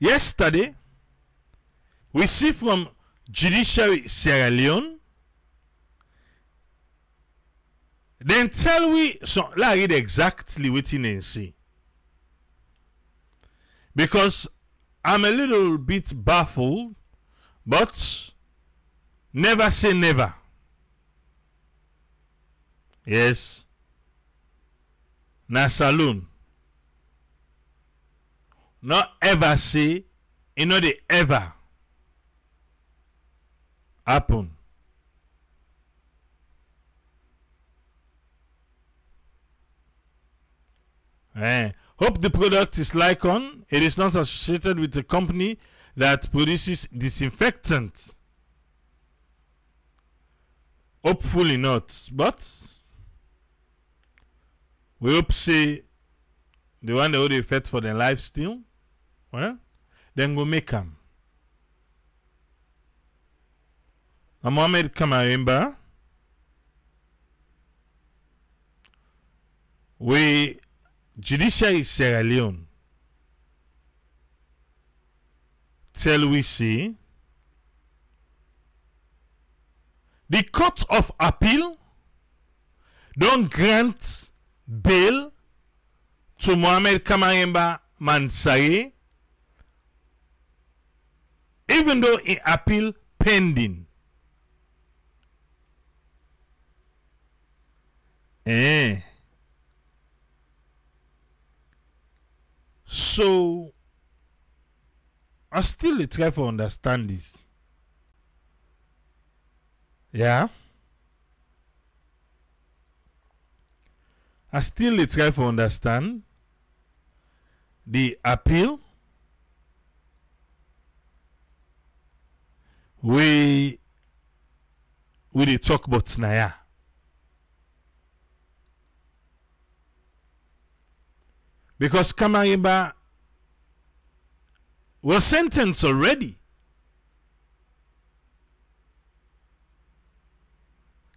Yesterday, we see from Judiciary Sierra Leone, then tell we so let read exactly wetin dem say because i'm a little bit baffled but never say never. Yes. Na saloon not ever say e no ever happen Eh, Hope the product is Lycon. It is not associated with a company that produces disinfectant. Hopefully not, but we hope say the one that would effect for the life still, Eh? well, then go make him. Na Mohamed Kamarainba, we judiciary Sierra Leone. Tell we see the court of appeal don't grant bail to Mohamed Kamayemba Mansaray even though in appeal pending. Eh. So I still try to understand this. Yeah. I still try to understand the appeal we we dey talk about na ya. Because Kamayimba was sentenced already.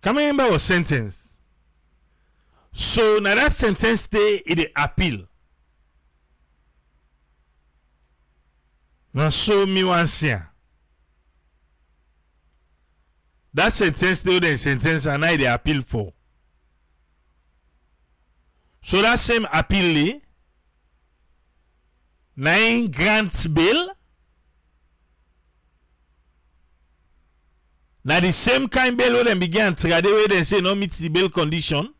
Kamayimba was sentenced. So now that sentence day it appeal. Now show me wan That sentence wey dem sentence na e dey appeal for. So that same appeal dey na im grant bail na the same kind bail wey dem begin trade wey dem say no meet the bail condition.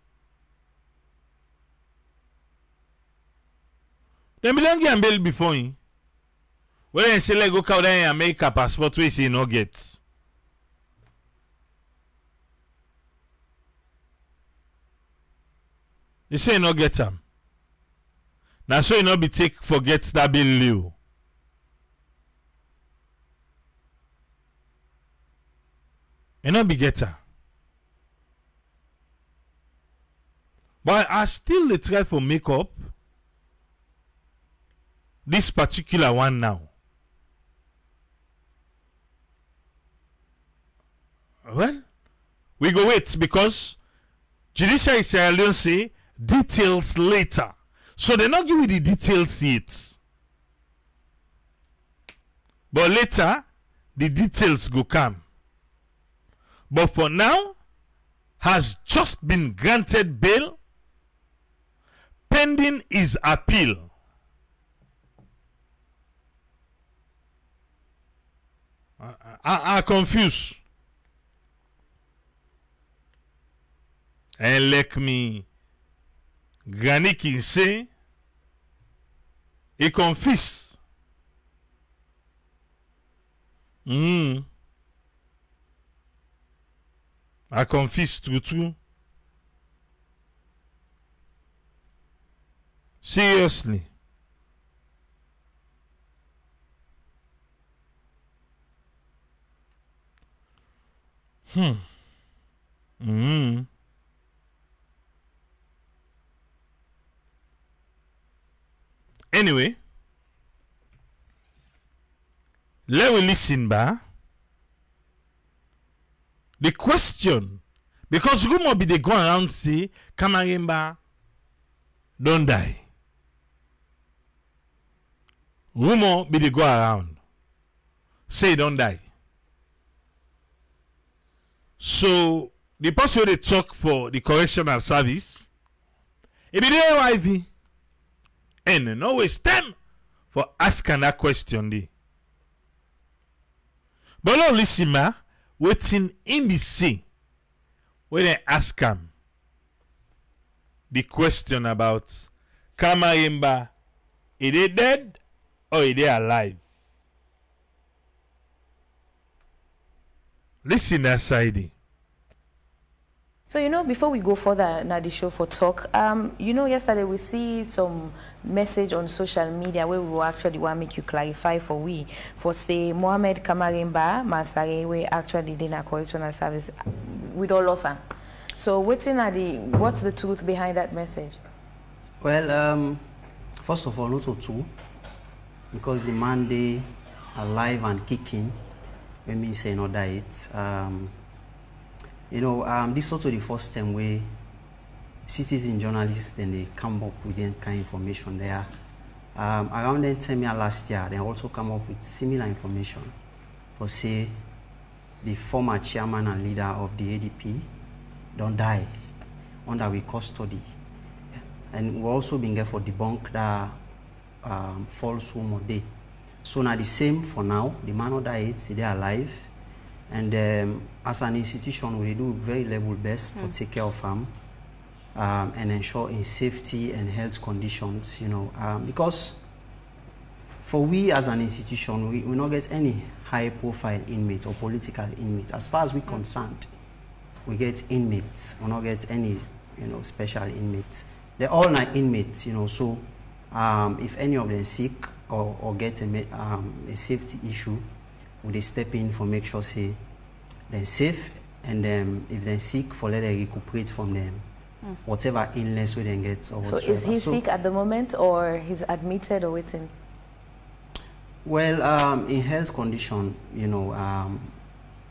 Dem bin don give am bail before him wey dem say let go carry that america passport wey say no get e say e no get am. Na so e no be take forget that bail leave e no be get am. But i still dey try for make up this particular one now. Well we go wait because judiciary sierra leone say details later. So they're not you the details yet. But later the details go come. But for now has just been granted bail. Pending his appeal. I, I, confused and like me Granny Kinsey e confuse mm. I confuse true true seriously hmm mm. Anyway, let we listen ba. The question, because rumor be they go around say Kamarainba don't die. rumor be dey go around say don't die so the person dey talk for the correctional service e be and no waste time for asking that question dey. But no lis ten ma wetin im be say wey dem ask am the question about kamayemba is dey dead or is dey alive? Listen ten aside So you know, before we go further the show for talk, um, you know, yesterday we see some message on social media where we actually want to make you clarify for we for say Mohamed Kamarainba Mansaray we actually did a correctional service with all Olosa. So what's in the what's the truth behind that message? Well, um, first of all, not true, because the they alive and kicking when me say no diet. Um, you know, um, this is also the first time where citizen journalists then they come up with that kind of information there. Um, around that time last year, they also come up with similar information for say the former chairman and leader of the ADP don't die under we custody. And we also been there for debunk that um, false rumor day. So now the same for now. The man who died, they are alive. And um, as an institution, we do very level best mm. to take care of them um, and ensure in safety and health conditions, you know, um, because for we as an institution, we will not get any high profile inmates or political inmates. As far as we're concerned, we get inmates, we not get any, you know, special inmates. They're all like inmates, you know, so um, if any of them sick or, or get a, um, a safety issue, would they step in for make sure say they're safe and then if they're sick for let them recuperate from them mm. whatever illness we then get or so whatever. is he so, sick at the moment or he's admitted or waiting well um, in health condition you know um,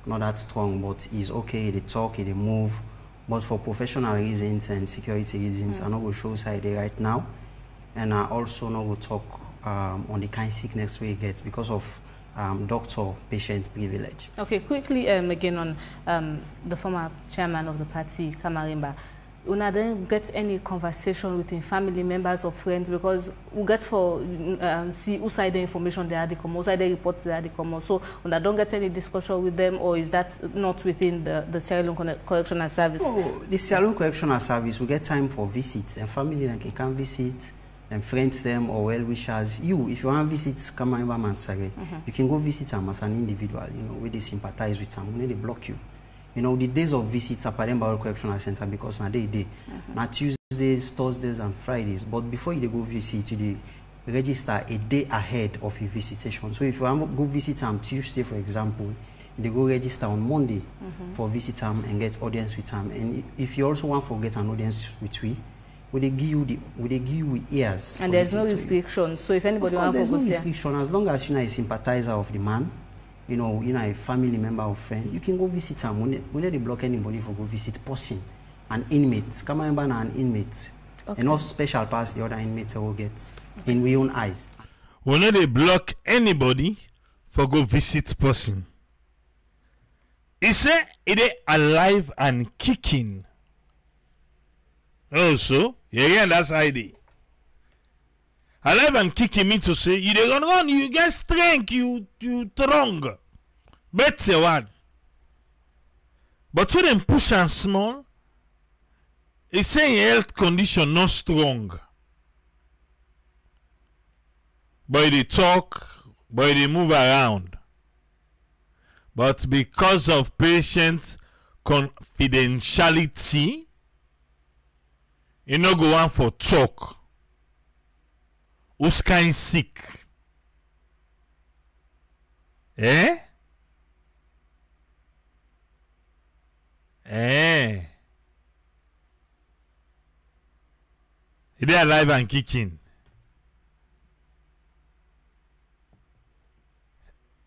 not that strong but he's okay they talk they move but for professional reasons and security reasons mm. not going to show side right now and i also going to talk um, on the kind of sickness we get because of um, doctor-patient privilege. Okay, quickly um, again on um, the former chairman of the party, Kamarainba. Una didn't get any conversation with family members or friends because we get for um, see who side the information they come, who side the reports they had to come. So una don't get any discussion with them, or is that not within the the Sierra Leone Correctional Service? Oh, the Sierra Leone Correctional Service we get time for visits and family like can visit and friends them or well wishers. You, if you want to visit Kamarainba Mansaray, mm -hmm. you can go visit them as an individual, you know, where they sympathize with them, when they block you. You know, the days of visits at Pademba Correctional Center because now they day, mm -hmm. not Tuesdays, Thursdays, and Fridays. But before you go visit, you register a day ahead of your visitation. So if you want to go visit them Tuesday, for example, they go register on Monday mm -hmm. for visit them and get audience with them. And if you also want to get an audience with we, we they give you the we they give you ears. And there's no restriction. So if anybody wants to there's no restriction as long as you know a sympathizer of the man, you know, you know a family member or friend, you can go visit him. We need, we need block anybody for go visit person, an inmate. Come remember now an inmate. Okay. Enough special pass the other inmates will get okay. in we own eyes. We need to block anybody for go visit person. Is he said it is alive and kicking. Also, yeah, that's ID. Alive and kicking me to say, you dey run you get strength, you you strong. Better one. But when them push and small, e say health condition not strong. But they talk, but they move around. But because of patient confidentiality, you no go wan for talk. Who's kind sick? Eh? Eh? Dey alive and kicking.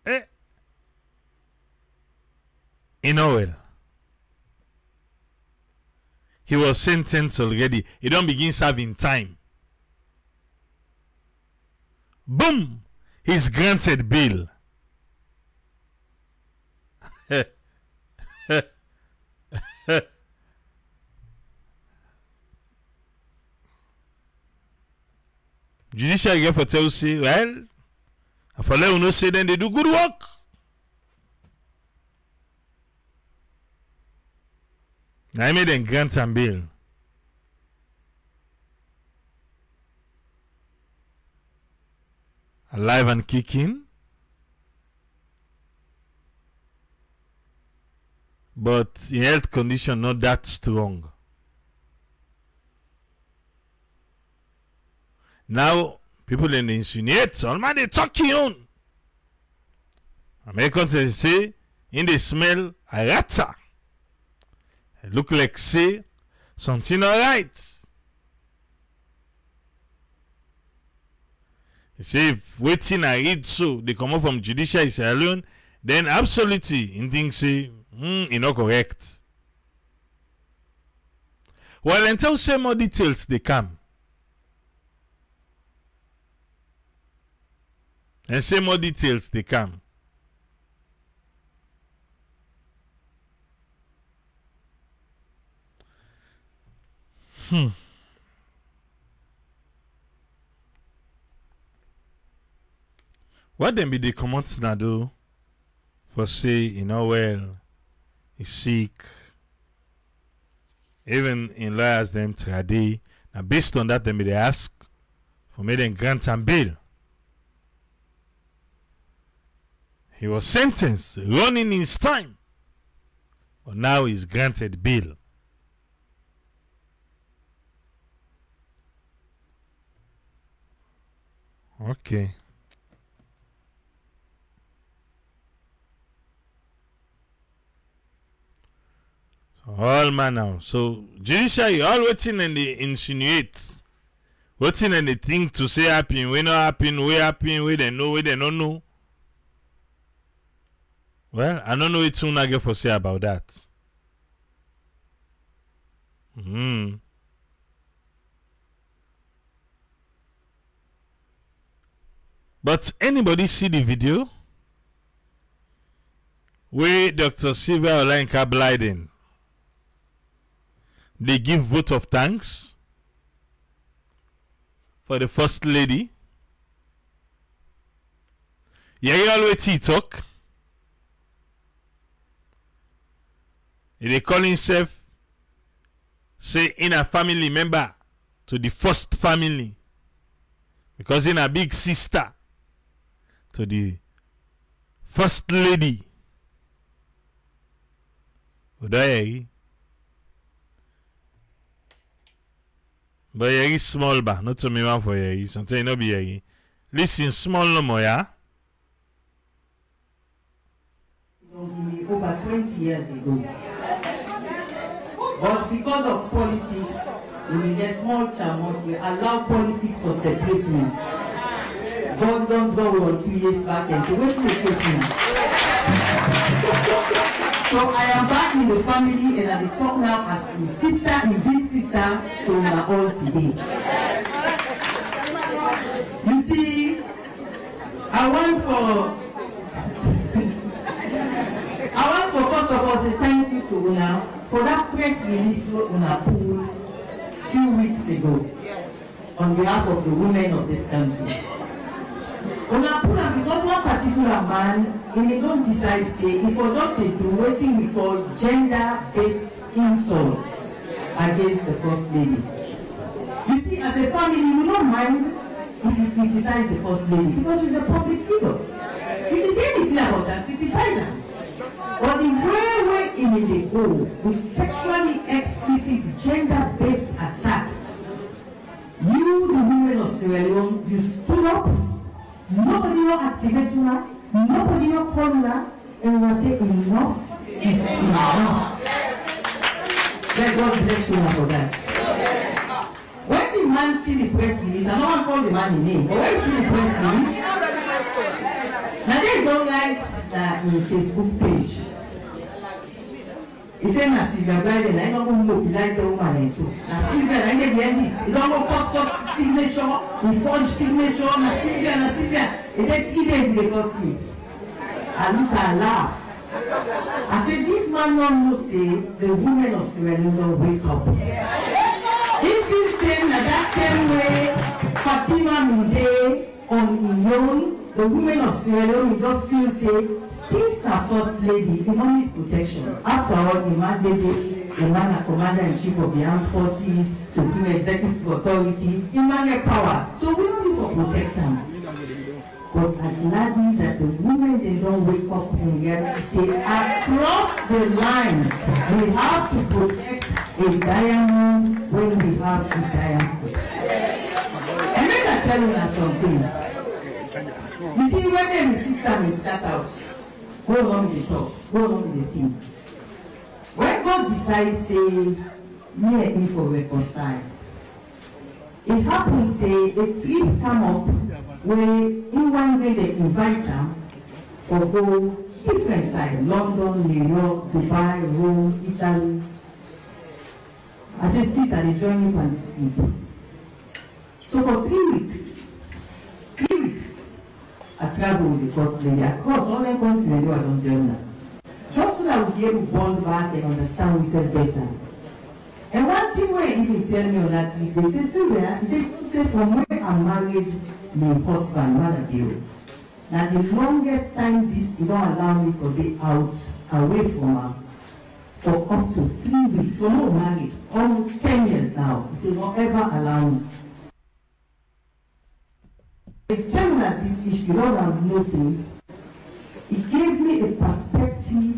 Eh? E no well he was sentenced already. He don't begin serving time. Boom! he's granted bail. Judiciary get for tell say, well, for let you know say then they do good work. I made them grant and bail. Alive and kicking. But in health condition not that strong. Now people then insinuate, all man they talking on. Americans say in the smell a rata. It look like say something alright. Say if waiting I read so they come up from judicial is alone, then absolutely in things say hmm, e not correct. Well until say more details they come. And say more details they come. Hmm. What dem be the comot na do for say e no well, e sick. Even in lawyers them trade, na based on that dem be dey ask for make dem grant and bail. He was sentenced, running his time, but now he's granted bail. Okay. So all man now. So judiciary all waiting and they insinuate. Waiting and they think to say happen, we not happen, we happen, we they know, we they don't know. Well, I don't know what get for say about that. Hmm. But anybody see the video? Where Dr. Sylvia Olayinka Blyden they give vote of thanks for the first lady. Yeye always he talk. He dey call himself say in a family member to the first family because in a big sister to the first lady. Odoyeri. But Yeri small ba, not to me one for Yeri. Sometimes no be Yeri. Listen small no more, yeah? over 20 years ago. But because of politics, we get small chamot, we allow politics to separate me. God don go on two years back and say, wetin dey take me? So I am back in the family and I dey talk now as im sister, im big sister to una all today. You see, I want for I want for first of all say thank you to una for that press release wey una pull few weeks ago on behalf of the women of this country. Una pull am because one particular man im don decide say e for just dey do wetin we call gender based insults against the first lady. You see as a family we no mind if you criticize the first lady because she's a public figure. If you say anything about her criticize her. But the way wey e bin dey go with sexually explicit gender-based attacks, you, the women of Sierra Leone, you stood up, nobody no activate una, nobody no call una, and una say enough is enough. Let God bless you for that. When the man see the press release, I no wan call the man im name, but when he see the press release, na dem don write na im Facebook page. Say na Sylvia Biden, I no go mobilize woman and so. Na Sylvia, na dey behind this. He don go cut cut signature, he forge signature, na Sylvia, na Sylvia. E dey three days dey cost me. I look and laugh. I say this man no know say the women of Sierra Leone wake up. He feel say na that same way Fatima bin dey on im own the women of Sierra Leone just feel say since her first lady e no need protection after all Emma Dede Emma na commander in chief of the armed forces supreme executive authority Emma get power so we no need for protect am but I'm glad that the women they don wake up and get say across the lines we have to protect a diamond when we have a diamond. And make I tell una something. See when the system is start out, go along the talk, go along the scene. When God decide say me and him for reconcile, it happen say a trip come up wey in one day dey invite am for go different side london new york dubai rome italy i say sis i dey join you on this trip so for three weeks i travel with the first lady across all i know i don tell una just so that we be able to bond back and understand we sef better. And one thing wey he even tell me on that trip dey say sylvia he say you say from when i married my husband mother bill na the longest time this e don allow me for dey out away from am for up to three weeks for no married almost ten years now he say no ever allow me the time na this issue lord am know say e give me a perspective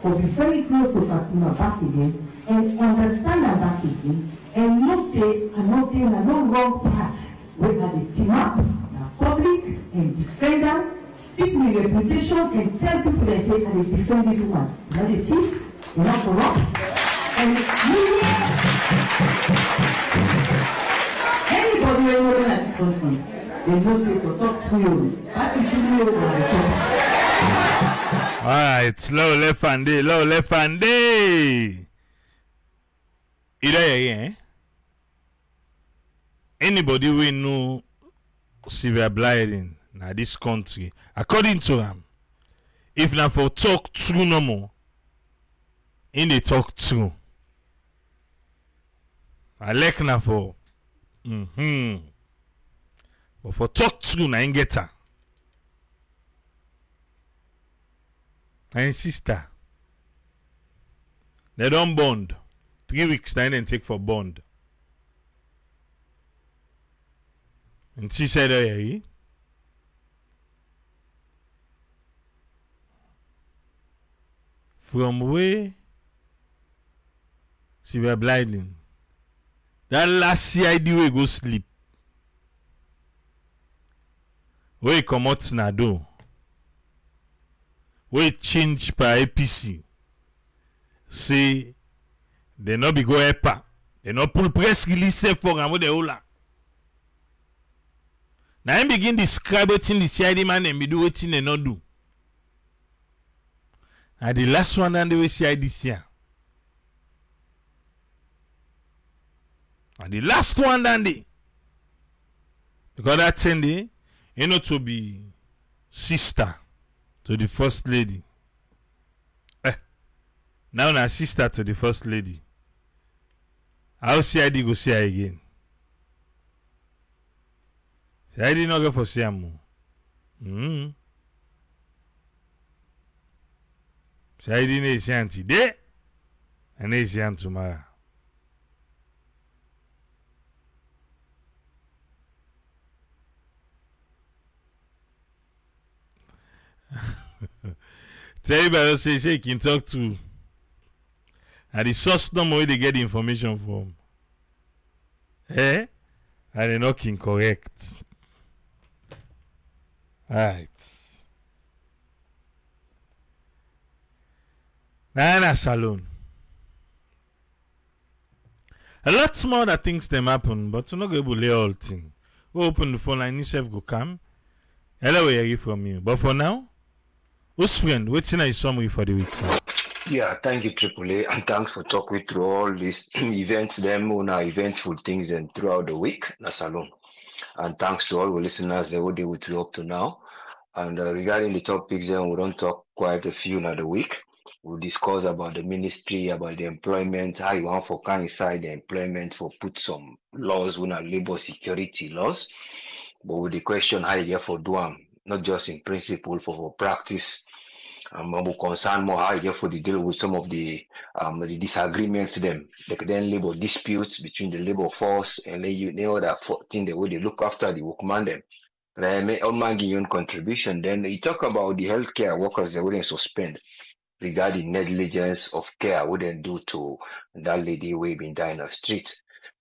for be very close to fatima back again and understand am back again and know say i no dey na no wrong path. Wey i dey team up na public and defend am speak my reputation and tell people dem say i dey defend this woman. No dey thief you no corrupt. And you anybody wey know na this country dey know say for talk true o pass it through o na dey. Alright, low left and day, low left and day. You there, yeah? Anybody we know Sylvia Blyden na this country, according to am, if na for talk true no more, in dey talk true. I like na for, mm-hmm. But for talk true na im get na sister. Dem don bond. Three weeks na im take for bond. Nti sɛ dɛ yɛ yi from where she were blinding. That last cid wey go sleep Wey komot nado. Wey change pa APC. Se, de nou bigo epa. De nou pou preski lise foran wou de ou la. Na yon begin describe wetin the CID man dem be do wetin dem no do. Na the last one and the way CID siya. Na the last one and the. Because that thing dey. E no to be sister to the first lady. Eh, now na sister to the first lady. How CID go see her again? CID no go for see am o. Mm. CID na esi am today and na esi am tomorrow. Tell about say say you can talk to. And the source number wey dey get the information from. Eh? And they no kin correct right. Na na salon a lot more other things them happen but we no go able lay all thing. We open the phone line you sef go calm hello we hear you from you but for now whose friend wetin na your summary for the week sir. Yeah, thank you, Triple A, and thanks for talking through all these events, them on our eventful things and throughout the week. Na salon. And thanks to all the listeners that were with you up to now. And uh, regarding the topics, then we don't talk quite a few in the week. We'll discuss about the ministry, about the employment, how you want for kind inside the employment for put some laws, our labor security laws. But with the question how you for do 'em, not just in principle, for, for practice. Um, I'm concerned more how for the deal with some of the um the disagreements them, like then labor disputes between the labor force and then you know that for- thing the way they look after the workman them. Own contribution. Then you talk about the healthcare workers they wouldn't suspend regarding negligence of care wouldn't do to that lady we been dying on the street.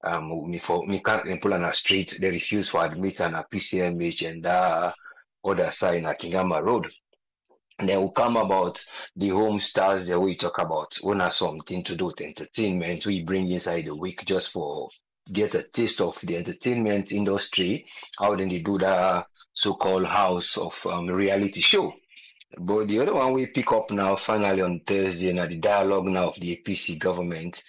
Um, me for me can't employ on the street. They refuse to admit on a PCMH and uh, other side in Kingharman Road. And then will come about the home stars that we talk about. When have something to do with entertainment, we bring inside the week just for get a taste of the entertainment industry. How then they do the so-called house of um, reality show. But the other one we pick up now finally on Thursday now the dialogue now of the APC government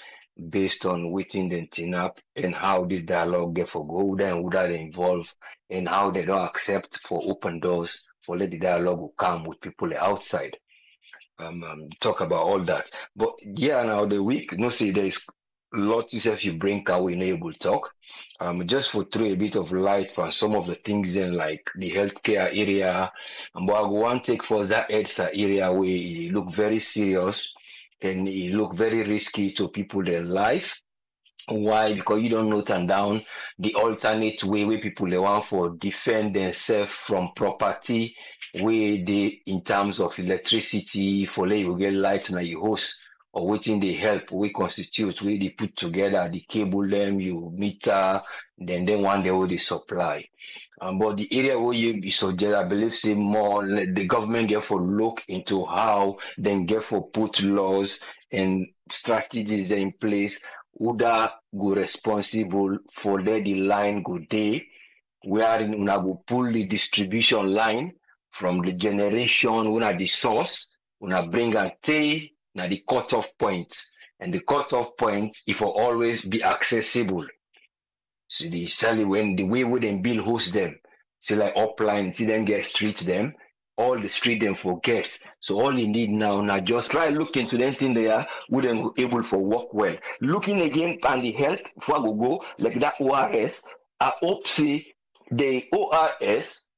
based on waiting the thing up and how this dialogue get for go and who that they involve and how they don't accept for open doors for let the dialogue will come with people outside. Um, um talk about all that. But yeah now the week no see there is lots if you bring away enable talk. Um, just for throw a bit of light from some of the things in like the healthcare area. And what I want take for that EDSA area it look very serious and it look very risky to people their life. Why? Because you don't note and down the alternate way where people they want for defend themselves from property where they in terms of electricity for let you get light na your house or waiting the help we constitute we they put together the cable them you meter then then one day will the supply um, but the area where you suggest i believe say more the government therefore look into how then therefore put laws and strategies in place who that go responsible for let the line go day wherein una go pull the distribution line from the generation una the source una bring and take na the cutoff points. point and the cutoff point it will always be accessible so the sally when the way them build host them. Say like upline see them get street them. All the street them forget. So all you need now now just try look into them thing they are, them able for work well. Looking again on the health for go go like that ors i hope say the ors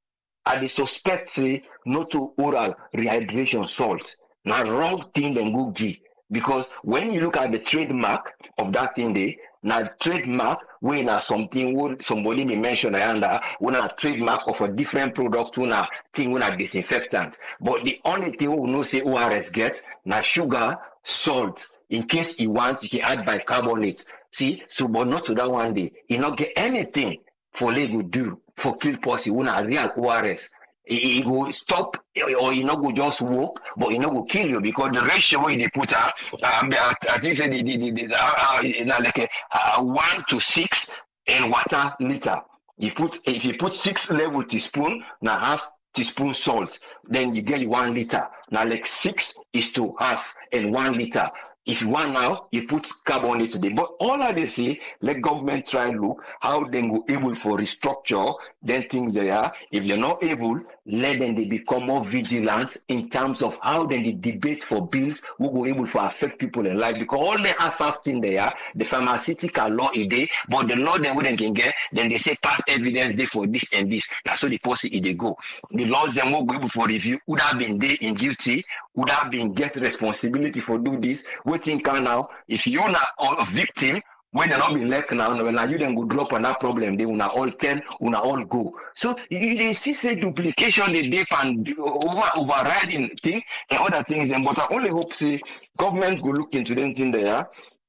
I the suspect say not to oral rehydration salt. Now wrong thing dem go give. Because when you look at the trademark of that thing dey, na trademark wey na something wey somebody dey mention under wey na trademark of a different product wey na thing wey na disinfectant. But the only thing wey we know say ORS get na sugar, salt. In case e want, e add bicarbonate. See, so but not to that one day. E no get anything for go do for kill pussy wey na real ORS. E, e go stop or e no go just walk but e no go kill you because the ratio wey put am, um, I, I think say the the uh, uh, like uh, one to six in water liter. You put if you put six level teaspoon, na half teaspoon salt, then you get one liter. Now like six is to half and one liter. If you want now, you put carbonate there. But all I they say, let government try and look how they go able for restructure then things they are. If they're not able, let them they become more vigilant in terms of how then they debate for bills who go able for affect people in life. Because all the half thing they are, the pharmaceutical law is there, but the law then wouldn't can get, then they say past evidence there for this and this. That's how the policy it they go. The laws then will go able for review would have been there in duty, would have been get responsibility for do this. Waiting can ah, now, if you're not a victim, when they not be like now, when you then go drop on that problem, they una all ten, una all go. So you, you see say duplication, they diff and over overriding thing and other things. And but I only hope say government go look into them thing there.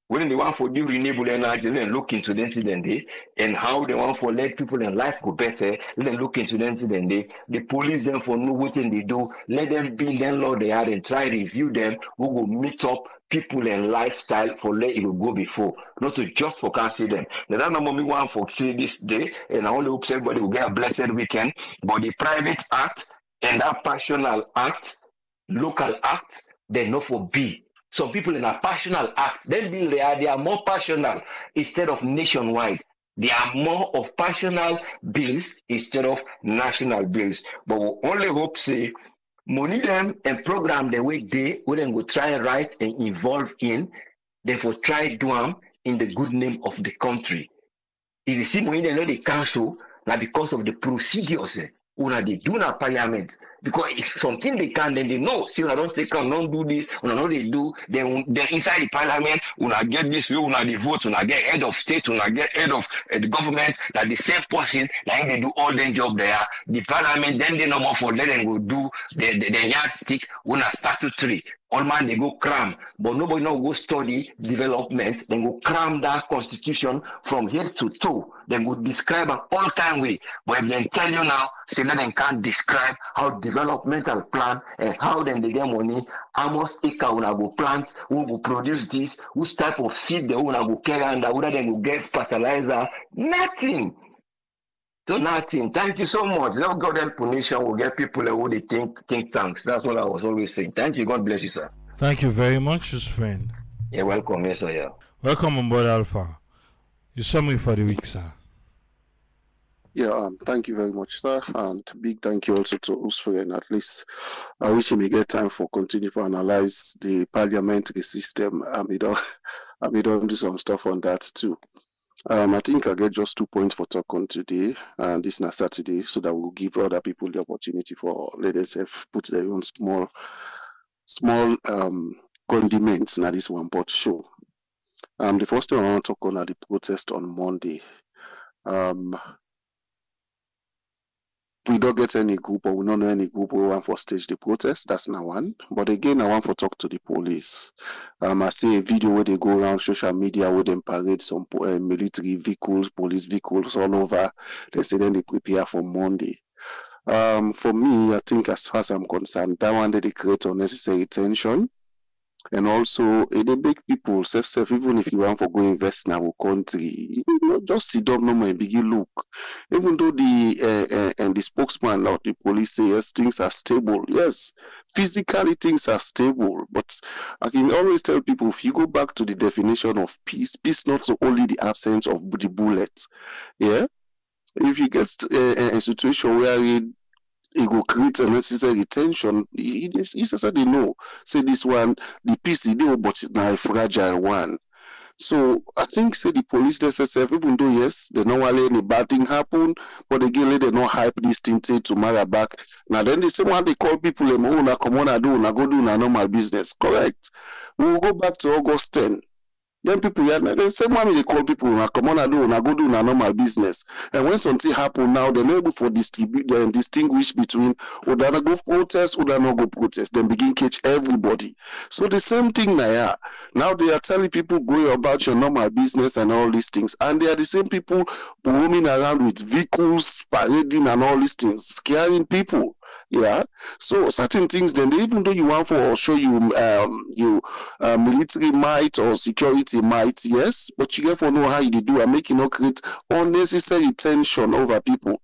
When they want for do renewable energy, then look into them thing then they eh? and how they want for let people in life go better, then look into them thing then they eh? the police them for know what they do, let them them law they are and try review them, who go meet up people and lifestyle for let it go before, not to just for can see them. Now that number me one for see this day, and I only hope everybody will get a blessed weekend. But the private act and that personal act, local act, they not for be. Some people in a passional act, then they are, they are more passional instead of nationwide. They are more of passional bills instead of national bills. But we only hope say money them and program the way they we then go try and write and involve in, therefore try do them in the good name of the country. If you see money they know the council, now because of the procedures eh, una dey do na parliament. Because if something they can then they know. See una don take am don do this. Una no dey do. Then then inside the parliament una get this way una dey vote una get head of state una get head of uh, the government na the same person na him dey do all dem job there. The parliament then dey normal for let dem go do the the, the yardstick una statutory all man they go cram, but nobody now go study development. Then go cram that constitution from head to toe. Then go describe an all kind way. But if they tell you now, say that they can't describe how developmental plan and how then they get money, how much acre una go plant, who go produce this, which type of seed they una go carry under, whether they go get fertilizer, nothing. So nothing. Thank you so much. Let God help nation will get people who they think think tanks. That's what I was always saying. Thank you. God bless you, sir. Thank you very much, his friend. You're welcome, yes, sir. Yeah. Welcome on board, Alpha. You summary for the week, sir. Yeah, um, thank you very much, sir, and big thank you also to Usfren. At least I wish he may get time for continue to analyze the parliamentary system. Um, you know, I may don't do some stuff on that too. Um, I think I get just two points for talk on today, and this is Saturday, so that we'll give other people the opportunity for let us have put their own small, small um condiments. Now this one pot show. Um, the first thing I want to talk on are the protest on Monday. Um, we don't get any group or we don't know any group we want for stage the protest. That's not one. But again, I want for talk to the police. Um, I see a video where they go around social media where they parade some uh, military vehicles, police vehicles all over. They say then they prepare for Monday. Um, for me, I think as far as I'm concerned, that one they create unnecessary tension and also e dey make people self self even if you want for go invest in our country you know just sit down normal and begin look. Even though the uh, uh, and the spokesman of the police say yes things are stable. Yes physically things are stable. But i can always tell people if you go back to the definition of peace peace not only the absence of the bullet yeah? If you get uh, a situation where it, will create unnecessary tension. It's necessarily know. Say this one, the peace is there, but it's not a fragile one. So I think say the police themselves, even though yes, they know why any bad thing happen, but again they not hype this thing to marry back. Now then the same one they call people them oh na come on I do na go do na normal business. Correct. We will go back to August 10. Then people yeah, the same one they call people na come on I do na go do na normal business. And when something happen now, they're able for distribute and distinguish between Udana go protest, Udana go protest, then begin catch everybody. So the same thing now, yeah. Now they are telling people go about your normal business and all these things. And they are the same people roaming around with vehicles, parading and all these things, scaring people. Yeah. So certain things then even though you want for show you um you uh, military might or security might, yes, but you get for know how you do and make you not create unnecessary tension over people.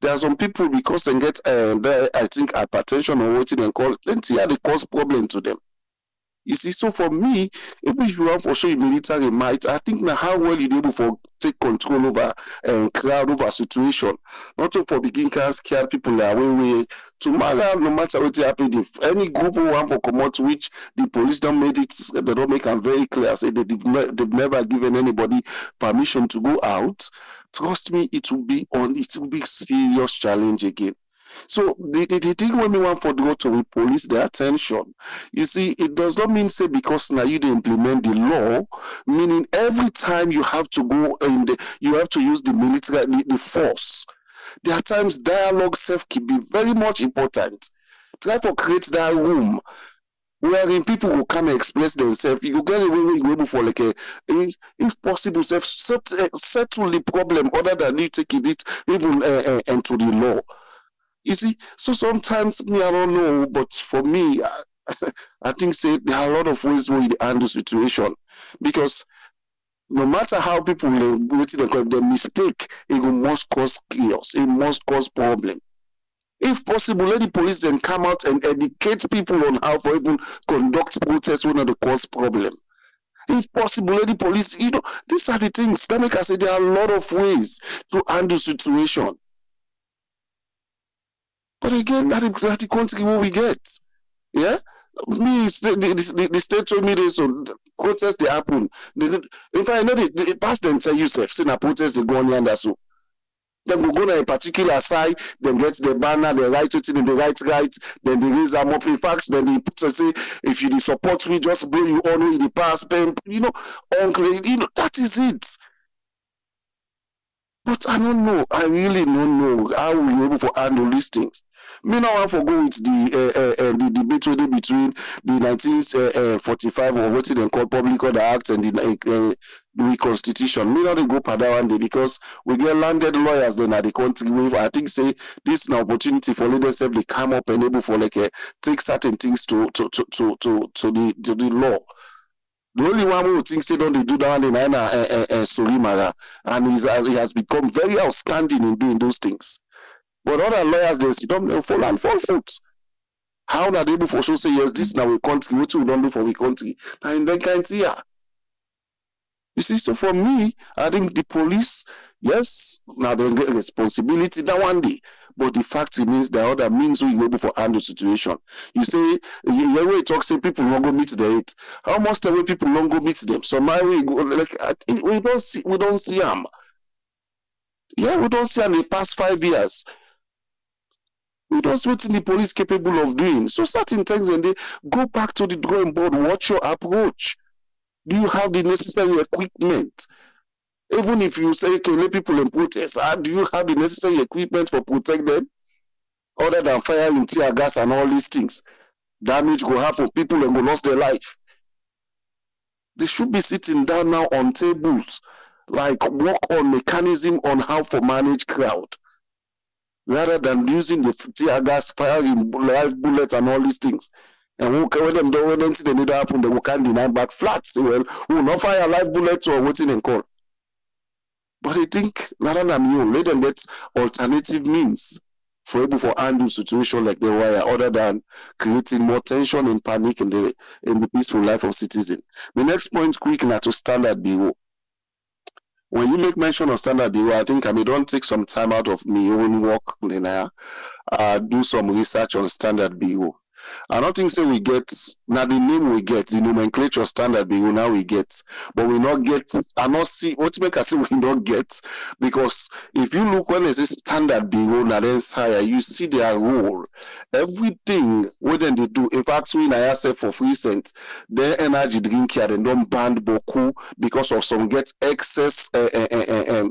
There are some people because they get uh, they, I think hypertension or what they call plenty they cause problem to them. You see, so for me, even if you want for show military might, I think now how well you able for take control over and um, crowd over situation. Not to for begin can scare people away way. Tomorrow, no matter what happen, if any group who want for come out which the police don't made it, they don't make them very clear, say they've, ne- they've never given anybody permission to go out. Trust me, it will be on. It will be serious challenge again. So the, the, the thing when we want for go to with police their attention, you see, it does not mean say because now you implement the law, meaning every time you have to go in the you have to use the military the, the force. There are times dialogue self can be very much important. Try to create that room wherein people will come and express themselves. You get away with able for like a, if possible, self settle the problem other than you taking it even uh, uh, into the law. You see, so sometimes me I don't know, but for me, I, I think say there are a lot of ways you handle situation because no matter how people will the mistake, it will must cause chaos, it must cause problem. If possible, let the police then come out and educate people on how to even conduct protests when they cause problem. If possible, let the police, you know, these are the things. Let me say there are a lot of ways to handle situation. But again, that that the country what we get. Yeah? Me, the, the, the, the state told me this, so protests they happen. They, in fact, I know the, the past them tell you, say, na protest they go on yonder so. Then we go to a particular side, then get the banner, they write it in the right right, then they raise them up. In fact, then they put, say, if you support me, just blow you on in the past, pen, you know, uncle, you know, that is it. But I don't know. I really don't know how we able to handle these things. Me now want to go with the uh, uh, uh, the debate wey dey between the 1945 or wetin dem call public order act and the uh, constitution. Me now dey go pada one day because we get landed lawyers dem na the country wey I think say this na opportunity for leaders sef dey come up and able for like uh, take certain things to to to to to to the to the law. The only one who think say don dey do that one dey na na uh, uh, uh, Sorimara and he has become very outstanding in doing those things. But other lawyers they sit down dem fall and fall foot. How are they able for show say yes this na we country wetin we don do for we country na in dem kind here. You see so for me I think the police yes na dem get responsibility that one day but the fact remains there are other means you able for handle situation. You say you wey you talk say people no go meet the eight. How much time wey people no go meet them? So my way go like we don see we don see them. Yeah, we don't see in the past five years. Don see wetin the police capable of doing. So certain things and they go back to the drawing board, watch your approach. Do you have the necessary equipment? Even if you say, okay, let people in protest, ah, do you have the necessary equipment for protect them? Other than firing tear gas and all these things. Damage will happen, people will lose their life. They should be sitting down now on tables, like work on mechanism on how to manage crowd. Rather than using the tear gas, firing live bullets and all these things. And who when them when they need to happen, they will can deny back flats. Well, we will not fire live bullets or waiting and call. But I think rather than you, let them get alternative means for able for handle situation like the wire, other than creating more tension and panic in the in the peaceful life of citizen. The next point quick now to standard bureau. When you make mention of standard bureau, I think I may don't take some time out of me own work, I uh, do some research on standard bureau. I don't think say we get now the name we get, the nomenclature standard bureau now we get, but we not get I not see what make I say we not get because if you look when they say standard bureau now then higher, you see their role. Everything what then they do, in fact, we now say for recent, their energy drink here they don't ban boku because of some get excess uh, uh, uh,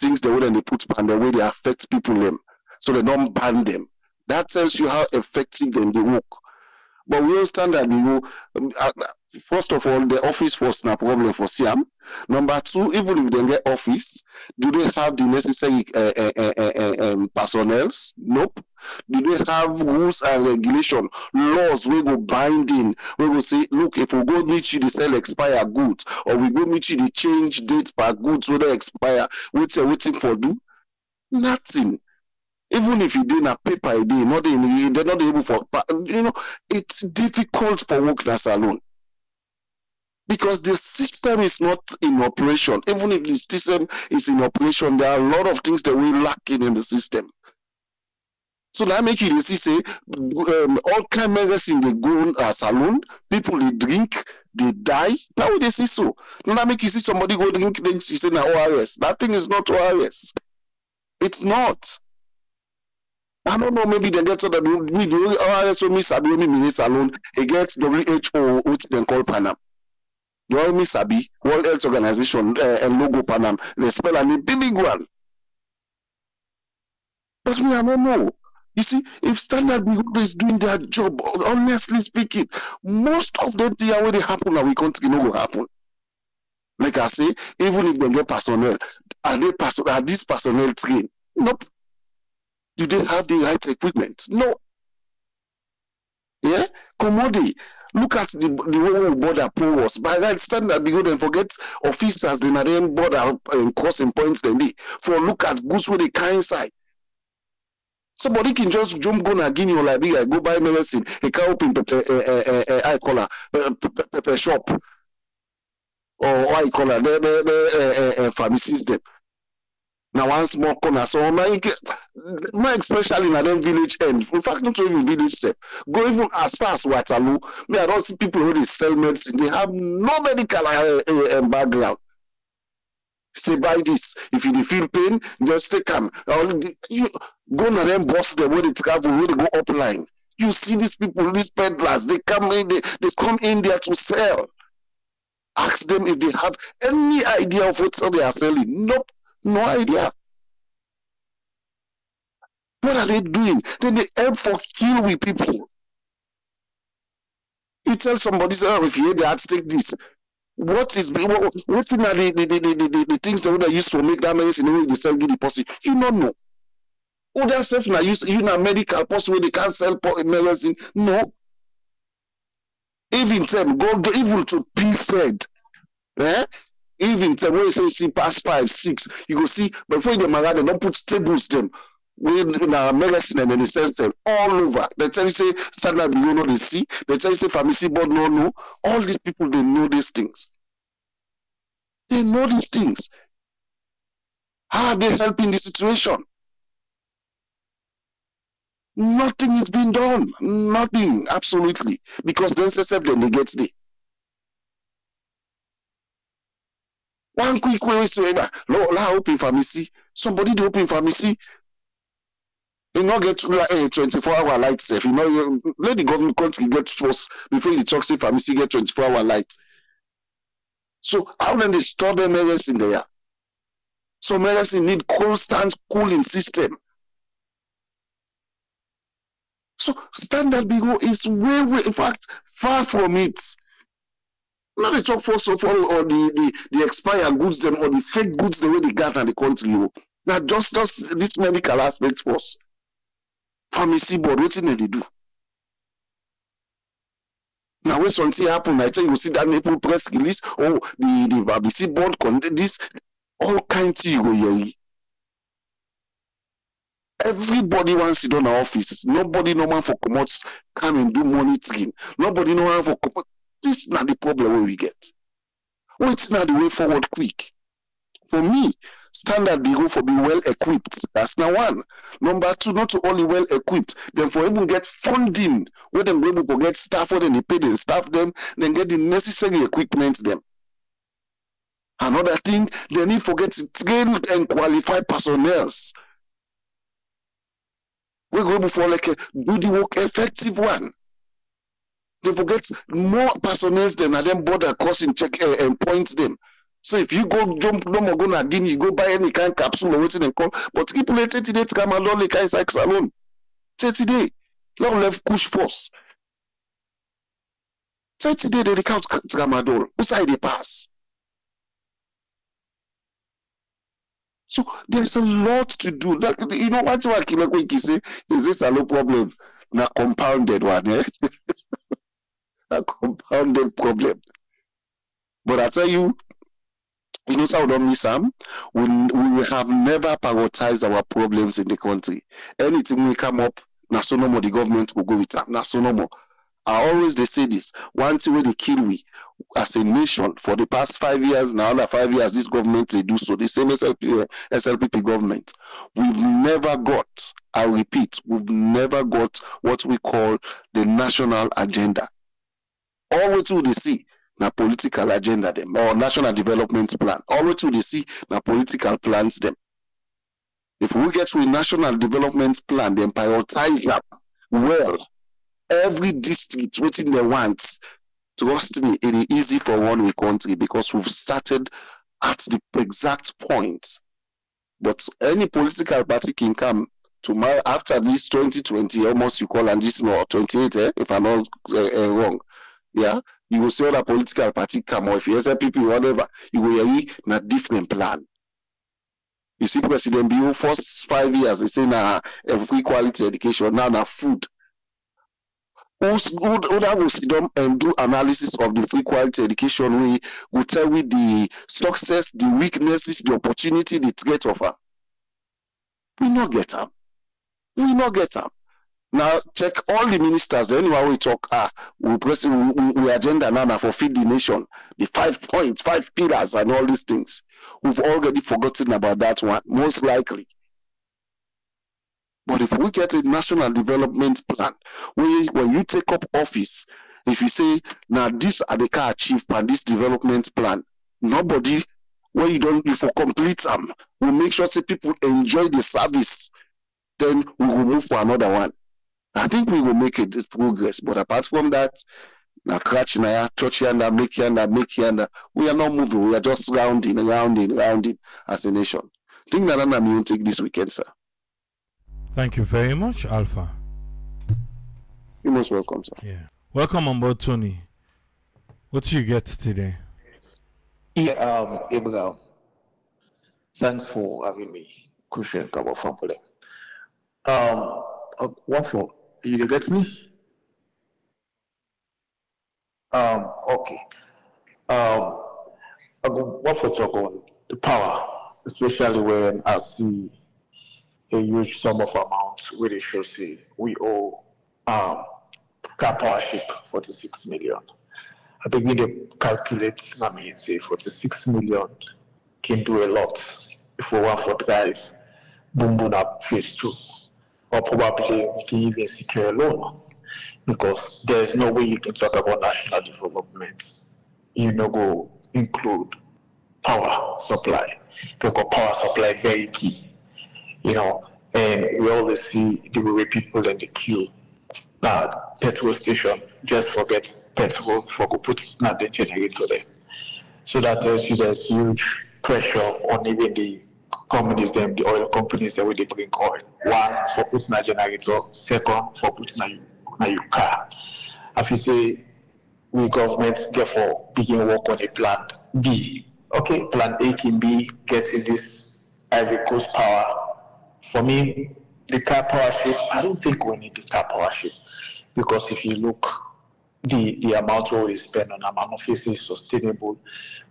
things they wouldn't they put and the way they affect people them. So they don't ban them. That tells you how effective them they work. But we understand we go. Um, uh, first of all, the office was not problem for Siam. Number two, even if they get office, do they have the necessary uh, uh, uh, um, personnel? Nope. Do they have rules and regulation, laws we go binding? We go say, look, if we go meet you the sell expire goods, or we go meet you the change date per goods whether expire, what's waiting for do? Nothing even if you did a paper day, not in they're not able for you know, it's difficult for workers alone. Because the system is not in operation. Even if the system is in operation, there are a lot of things that we lacking in the system. So that make you see say um, all kind in the go uh, salon, people they drink, they die. Now they see so. Now that make you see somebody go drink things, you say na ORS. That thing is not ORS. It's not. I don't know, maybe they get so that we do me sabi when me salon, it gets WHO which they call Panam. The only sabi World Health Organization uh, and logo Panam, they spell a big one. But me, I don't know. You see, if Standard Bureau is doing their job, honestly speaking, most of the things already happen now, we country no go happen. Like I say, even if they get personnel, are they person are these personnel trained? Nope. Do they have the right equipment? No. Yeah? Commodity. Look at the the way we border post. By that standard, we go then forget officers, then then border um, crossing points then they for look at goods where they carry inside. Somebody can just jump go na Guinea or Liberia, go buy medicine, he can open pepper, uh, uh, uh, I call her, pepper, shop, or I call her, the, the, the uh, uh, pharmacies them. Now one small corner, so now you more especially in them village end. In fact, not even village sef. Go even as far as Waterloo. Me, I don't see people who they sell medicine. They have no medical uh, uh, background. say buy this if you dey feel pain just take am you go na dem bust dem wey dey travel wey dey go up line you see these people these peddlers they come in they, they come in there to sell ask them if they have any idea of what they are selling nope no idea. What are they doing? Then they help for kill with people. You tell somebody oh if you hear the heart take this. What is what, what are the the, the, the, the, the things that would use to make that medicine wey dey sell the person you no know. Other self na use you na medical person wey dey can sell medicine? No. Even term go go even to peace said eh even term wey you say see pass five six you go see before you dey they don't put tables dem wey na medicine and dey sell sell all over. Dem tell you say standard you know dey see. Dem tell you say pharmacy board no no. all these people they know these things. They know these things. How are they helping the situation? Nothing is being done. Nothing. Absolutely. Because say sef dem dey get there one quick way wey say la open pharmacy somebody dey open pharmacy e not get uh, twenty-four hour light sef. E no let the government country get first before you talk say pharmacy get twenty-four hour light. So how dem dey store dem medicine there? So medicine need constant cooling system. So standard bureau is way way in fact far from it no dey talk first of all or the the the expired goods dem or the fake goods dem wey dey gather the country o na just just this medical aspect first. Pharmacy board wetin dem dey do? Na when something happen i tell you go see that maple press release oh the the pharmacy board this all kind thing you everybody wan sit down na office nobody no wan for comot come and do monitoring. Nobody no wan for comot this is not the problem we get. Wetin not the way forward quick. For me standard bureau for be well equipped. That's na one. Number two not only well equipped dem for even get funding dem go able for get staff wey dem dey pay dem staff them, then get the necessary equipment them. another thing they need for get trained and qualified personnel. We go able for like do the work effective one dem for get more personnels dem na dem border crossing check uh, and point them. so if you go jump no go na guinea you go buy any kind capsule or wetin dem call. But people dey thirty day tramadol dey carry cycle alone. Thirty day. Long left push force. Thirty day dey dey count tramadol who side dey pass? So there is a lot to do. Like you know one thing wey akile say is this alo problem? Na compounded one eh na compounded problem but i tell you you know, so don't miss am. We we have never prioritized our problems in the country. Anything we come up, na so no more the government will go with am. Na so no more. I always they say this. One thing wey dey kill we as a nation for the past five years now, under five years, this government they do so. The same SLP, SLPP government. We've never got. I repeat, we've never got what we call the national agenda. All wetin we dey see na political agenda dem or national development plan. All wetin we dey see na political plans dem. If we get we national development plan dem prioritize am well. Every district wetin dem want trust me e dey easy for one way country because we've started at the exact point. But any political party can come tomorrow after this 2020 almost you call am this no 28 eh, if i'm not uh, uh, wrong yeah? You will see other political party come or if you SLPP whatever. You will hear na different plan. You see president bill first five years they say na free quality education now na food. Who who who that go sit down and do analysis of the free quality education we will tell we the success the weaknesses the opportunity the threat of am we no get am We not get them. Now check all the ministers. The anyway we talk, ah, we press we, we, we agenda now for feed the nation, the five points, five pillars, and all these things. We've already forgotten about that one, most likely. But if we get a national development plan, when, when you take up office, if you say, now this are the car achieve by this development plan, nobody, when you don't, if you complete them, we make sure say people enjoy the service, then we will move for another one. I think we will make it progress. But apart from that, now catch na touch yanda, make yanda, make yanda. We are not moving. We are just rounding, rounding, rounding as a nation. I think that I'm going to take this weekend, sir. Thank you very much, Alpha. You're most welcome, sir. Yeah. Welcome on board, Tony. What do you get today? Yeah, um, Abraham. Thanks for having me. Kushen Kabo Family. Um, uh, what for? You get me? Um, okay. Um, go- what for talk on the power, especially when I see a huge sum of amount where they should say we owe um, Karpowership 46 million. I begin to calculate, I mean, say 46 million can do a lot if we want for drive boom boom up phase two, or probably even secure a loan because there is no way you can talk about national development. You know, go include power supply because power supply is very key you know, and we always see the way people in the queue at petrol station just forget petrol for put not the generator there. So that you there's huge pressure on even the companies, them, the oil companies that will they bring oil. One for putting a generator, second for putting a, a your car. If you say we government therefore begin work on a plan B. Okay, plan A can be getting this Ivory Coast power for me, the Karpowership, I don't think we need the Karpowership because if you look, the, the amount we spend on them, I don't sustainable.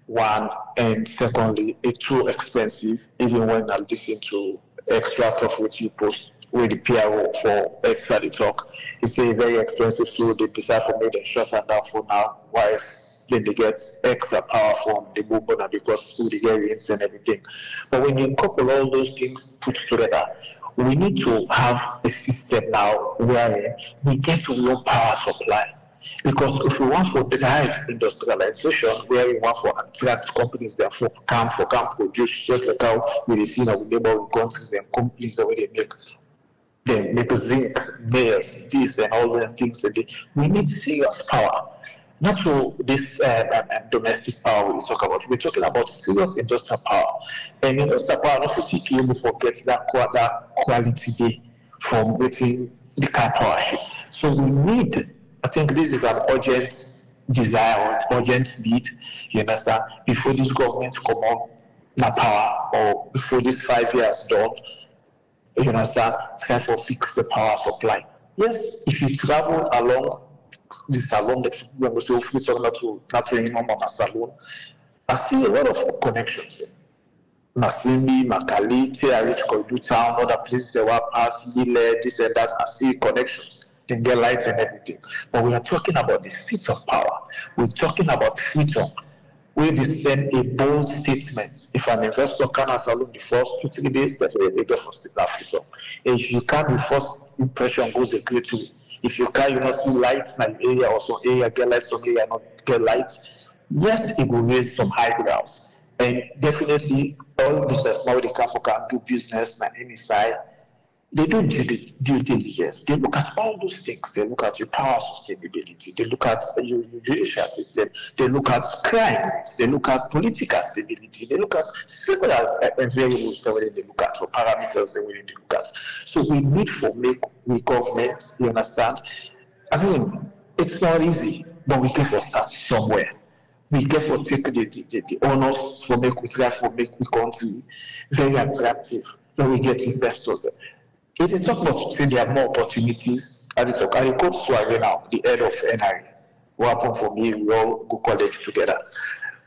One, and secondly, it's too expensive, even when I listen to extract of what you post with the PRO for extra the talk. It's a very expensive fuel. They decide for me they shut down for now. Why then they get extra power from the Bumbuna because get rains and everything. But when you couple all those things put together, we need to have a system now where we get to low power supply. Because if we want for drive industrialization, where we want for attract companies that come for come produce, just like how we see in our neighboring countries and companies that they make they make zinc, nails, this and all the things that they we need serious power. Not to this uh, um, um, domestic power we talk about. We're talking about serious industrial power. And industrial power, not to see people forget that, that quality from waiting the car power. So we need, I think this is an urgent desire or urgent need, you understand, before this government come on na power or before this five years done, you understand, to fix the power supply. Yes, if you travel along the salon that we say free talk not to not anyone on a salon, I see a lot of connections. Masimi, Makali, TRH, Koidu Town, other places that were past, Yile, this and that, I see connections. They get lights and everything. But we are talking about the seats of power. We're talking about freedom. where they send a bold statement. If an investor can as alone the first two, three days, definitely they get first that freedom. If you can't the first impression goes a great way. If you can, you not see lights in an area or some area get lights, some area not get lights. Yes, it will raise some high grounds. And definitely all businessmen they can for can do business on any side. They do due, diligence. They look at all those things. They look at your power sustainability. They look at your, your judicial system. They look at crime rates. They look at political stability. They look at several uh, variables that they look at or parameters that they look at. So we need for make we government. You understand? I mean, it's not easy, but we for start somewhere. We for take the the, the, the honors for make we try for make we country very attractive. Then we get investors there. If they talk about say there are more opportunities, and it's okay. I quote Swagger now, the head of NRA. What happened for me, we all go college together.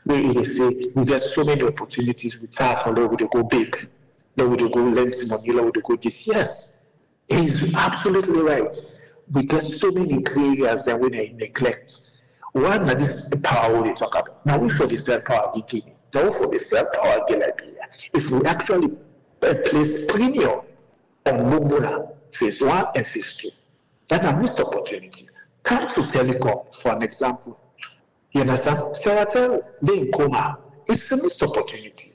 Where they say we get so many opportunities with staff and then we go big. Then we go lend some money, then we go this. Yes, He's absolutely right. We get so many areas that we neglect. One that is the power we talk about. Now we for the self power Guinea. Now for the self power Liberia. If we actually uh, place premium on Bumbuna phase one and phase two, that a missed opportunity. Come to telecom for an example. You understand? Sierratel, they in coma. It's a missed opportunity.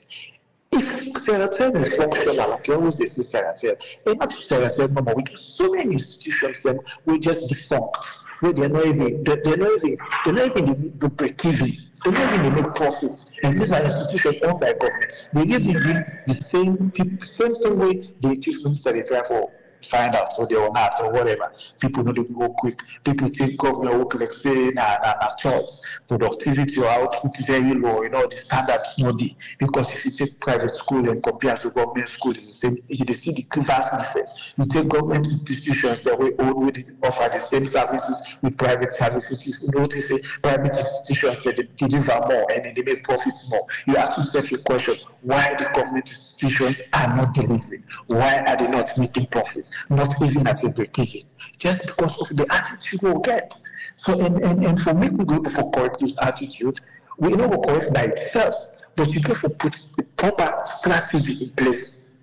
If Sierratel is functional, like you always say Sierratel, and not Sierratel no more, we get so many institutions that we just defunct, they're not even, they're, they're not even, they're not even the break even. They're not even make profits. And these are institutions owned by government. They use the same, same thing way the chief minister is for find out whether or not or whatever. People know they go quick. People think government work like say na church. Productivity or output very low. You know the standards no the because if you take private school and compare to government school, it's the same. You see the vast difference. You take government institutions that we own offer the same services with private services. You notice say private institutions that they deliver more and they make profits more. You have to ask your question: Why the government institutions are not delivering? Why are they not making profits? Not even at a break just because of the attitude we'll get. So, and, and, and for me, we go for correct this attitude, we know we correct by itself, but you have to put a proper strategy in place.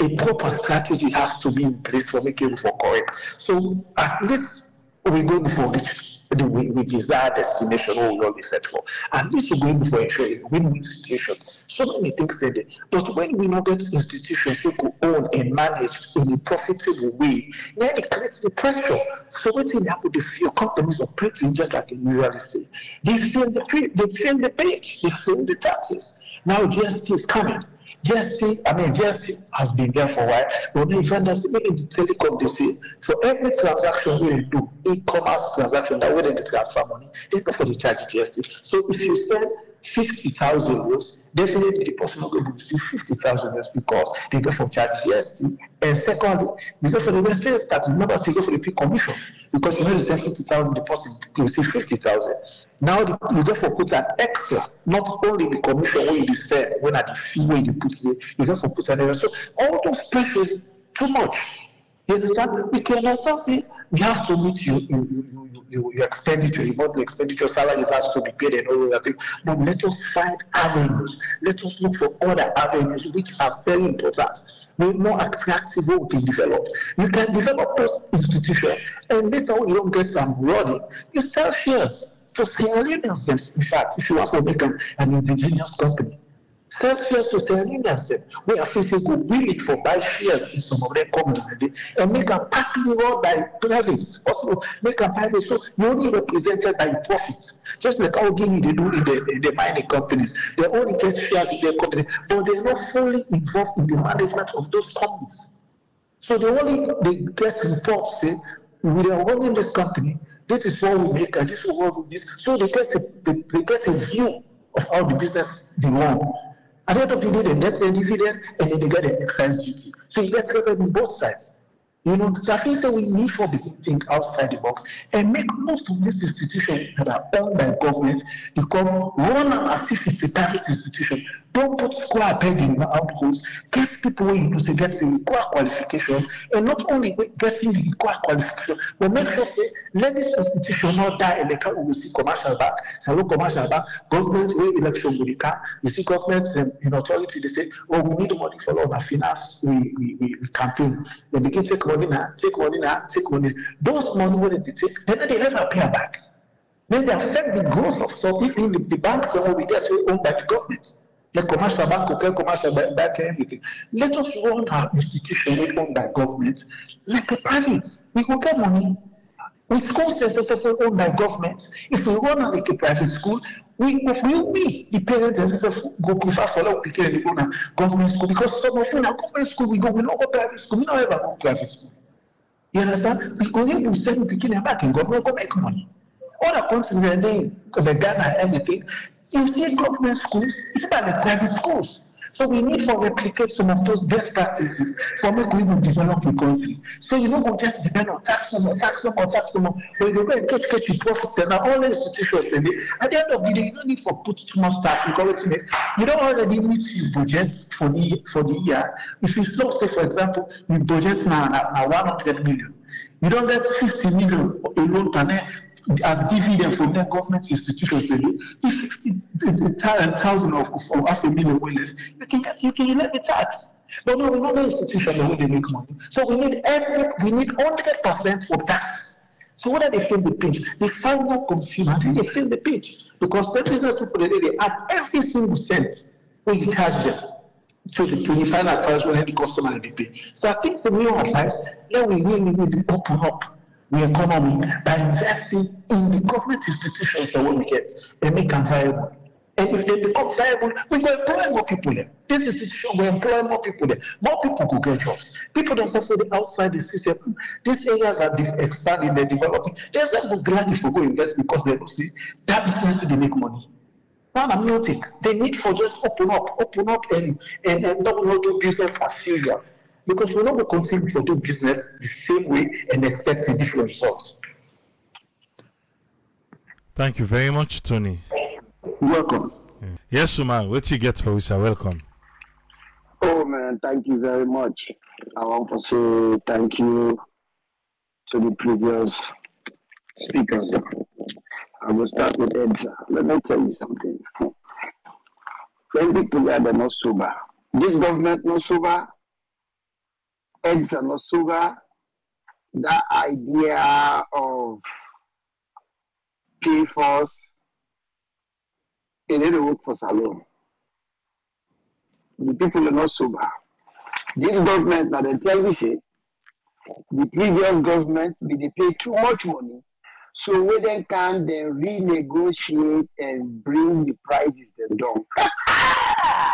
A proper strategy has to be in place for making for correct. So, at least we go for which the we, we desire destination oh we will set for. And this is going for a win-win situation. So many things there. But when we not get institutions who could own and manage in a profitable way, then it creates the pressure. So what will happen? The few companies operating just like in real estate. They feel the they feel the page, they feel the taxes. Now GST is coming. GST, I mean, GST has been there for a while, but if understand in the telecom, they say for every transaction we do, e-commerce transaction that where they transfer money, they go for the charge GST. So if you send 50,000 euros, definitely the person not going to receive 50,000 euros because they go for charge GST. And secondly, you go for the sales tax, remember, you go for the P commission because you know you send 50,000, the person will receive 50,000. Now the, you therefore put an extra, not only the commission where you send, when at the fee where you put it, you therefore put an extra. So all those pressures, too much. You understand? We can understand, see, you have to meet your, your, your, your, your expenditure, your monthly expenditure, salaries has to be paid and all that thing. But let us find avenues. Let us look for other avenues which are very important. We're more attractive we can develop. You can develop those institutions and later when you don't get some running, you sell shares to Sierra. In fact, if you want to make an indigenous company, shares to them. We are facing good willing for buy shares in some of their companies and make them partly run by private. Also make a private so you only represented by profits. Just like how Guinea they do in the, in the mining companies. They only get shares in their company, but they're not fully involved in the management of those companies. So they only they get reports say we are running this company, this is what we make, and this is what we do. So they get a they, they get a view of how the business they run. At the end of the day, they get the dividend and then they get the excise duty. So you get revenue both sides. You know, so I think so we need to begin think outside the box and make most of these institutions that are owned by government become run as if it's a private institution. Don't put square peg in outposts. Get people say get the required qualification, and not only getting the required qualification, but make sure say let this institution not die and they can we see commercial bank. So look commercial bank, government where election will come. You see government and in they say, oh we need money for all our finance, we we, we, we campaign. They begin take money now, take money now, take money. Those money when they take, they never ever pay back. Then they affect the growth of some people in the, the banks that we get owned by the government. The commercial bank, okay, commercial bank, eh, everything. Let us run our institution owned by government like a private. We will get money. With schools necessarily owned by government, if we run like a private school, we will we, the parents go prefer like pikin dey go na government school because some of you na government school we go we no go private school we no ever go private school. You understand? Because when you send pikin back in government go make money. Other countries dem dey the Ghana everything you see government schools, it's about the private schools. So we need to replicate some of those best practices for make we even develop the country. So you know, go just depend on tax more, tax more, tax more. But you go and catch catch your profits and all the institutions. And at the end of the day, you don't need for put too much tax because you don't already need to budget for the for the year. If you slow, say for example, you budget now now, now 100 million. You don't get 50 million alone per as dividend from their government institutions they do. If 50,000 of, of, half a million will left, you can get you can let the tax. But no, we know the institution the way they make money. So we need every we need 100% for taxes. So whether they feel the pinch, the final consumer, they feel the pinch because the business people they, they add every single cent we charge them to the, to the final price when the customer they pay. So I think the new advice, let we really, really open up the economy by investing in the government institutions that we get and make them viable. And if they become viable, we will employ more people there. This institution will employ more people there. More people could get jobs. People themselves say outside the system, these areas are de- expanding, they're developing. They're just glad if we go invest because they don't see that business they make money. Now I'm not. They need for just open up, open up and and, and not, not do business as usual. Because we're not going to continue to do business the same way and expect a different results. Thank you very much, Tony. Welcome. Yes, man. What you get for us? Welcome. Oh man, thank you very much. I want to say thank you to the previous speakers. I will start with Edsa. Let me tell you something. When people are not sober, this government not sober, Edsa not sober, that idea of force, it didn't work for Salon. The people are not sober. This government, now they tell me, say, the previous government, they pay too much money, so we then can then renegotiate and bring the prices down.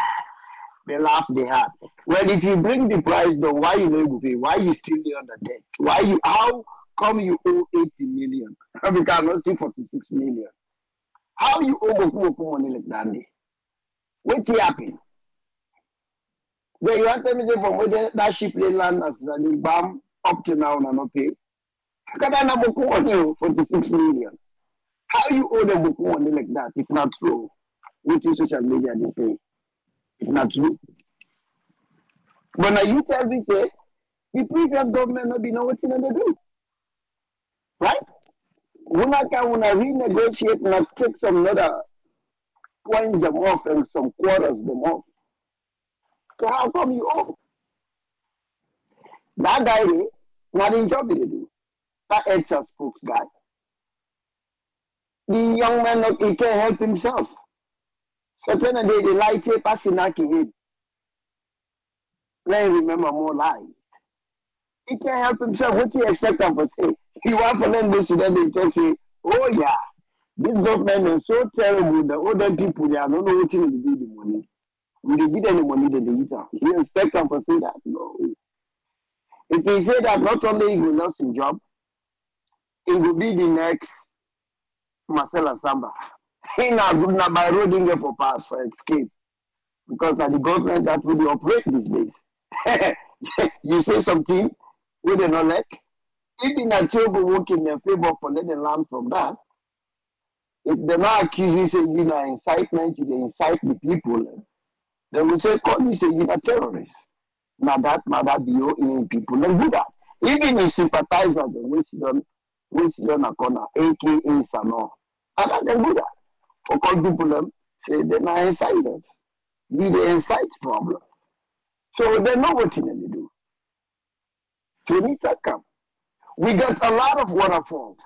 they laugh, they had. Well, if you bring the price down, why you no go pay? Why you still dey under debt? Why you? How come you owe eighty million? we cannot see forty-six million. How you owe Goku money like that? day? Wetin happen? Then you want tell me from where that ship dey land as the bam up to now na no pay. Kada na Goku money o forty-six million. How you owe the Goku money like that if not true? Wetin social media dey say if not true? But now you tell me say the previous government no be know dem dey do. Right? When I can una renegotiate and take some other points them off and some quarters them off. So how come you owe? That guy na the job he dey do. That EDSA spokes guy. The young man he can't help himself. Certain day the light tape passing head. Let him remember more lies. He can't help himself. What you expect him to say? You want for them to them, they tell you, oh yeah, this government is so terrible that other people, they not know what to do with the money. Will they them the money they eat am? You expect them to say that? No. If he say that, not only he will lose his job, he will be the next Marcela Samba. He na good na by road get for pass for escape. Because na the government that will operate these days. you say something wey dem no like, if the na go work in favour for let dem learn from that, if dem no accuse you say you na incitement, you incite the people, dem go say call you say you na terrorist. Na that na that be your own people. Dem do that. Even the sympathizers sit down na corner aka Sano, that dem do that. For call people dem say dem na insiders. Be the incite problem. So dem know dem dey do. Tunita come. We get a lot of waterfalls.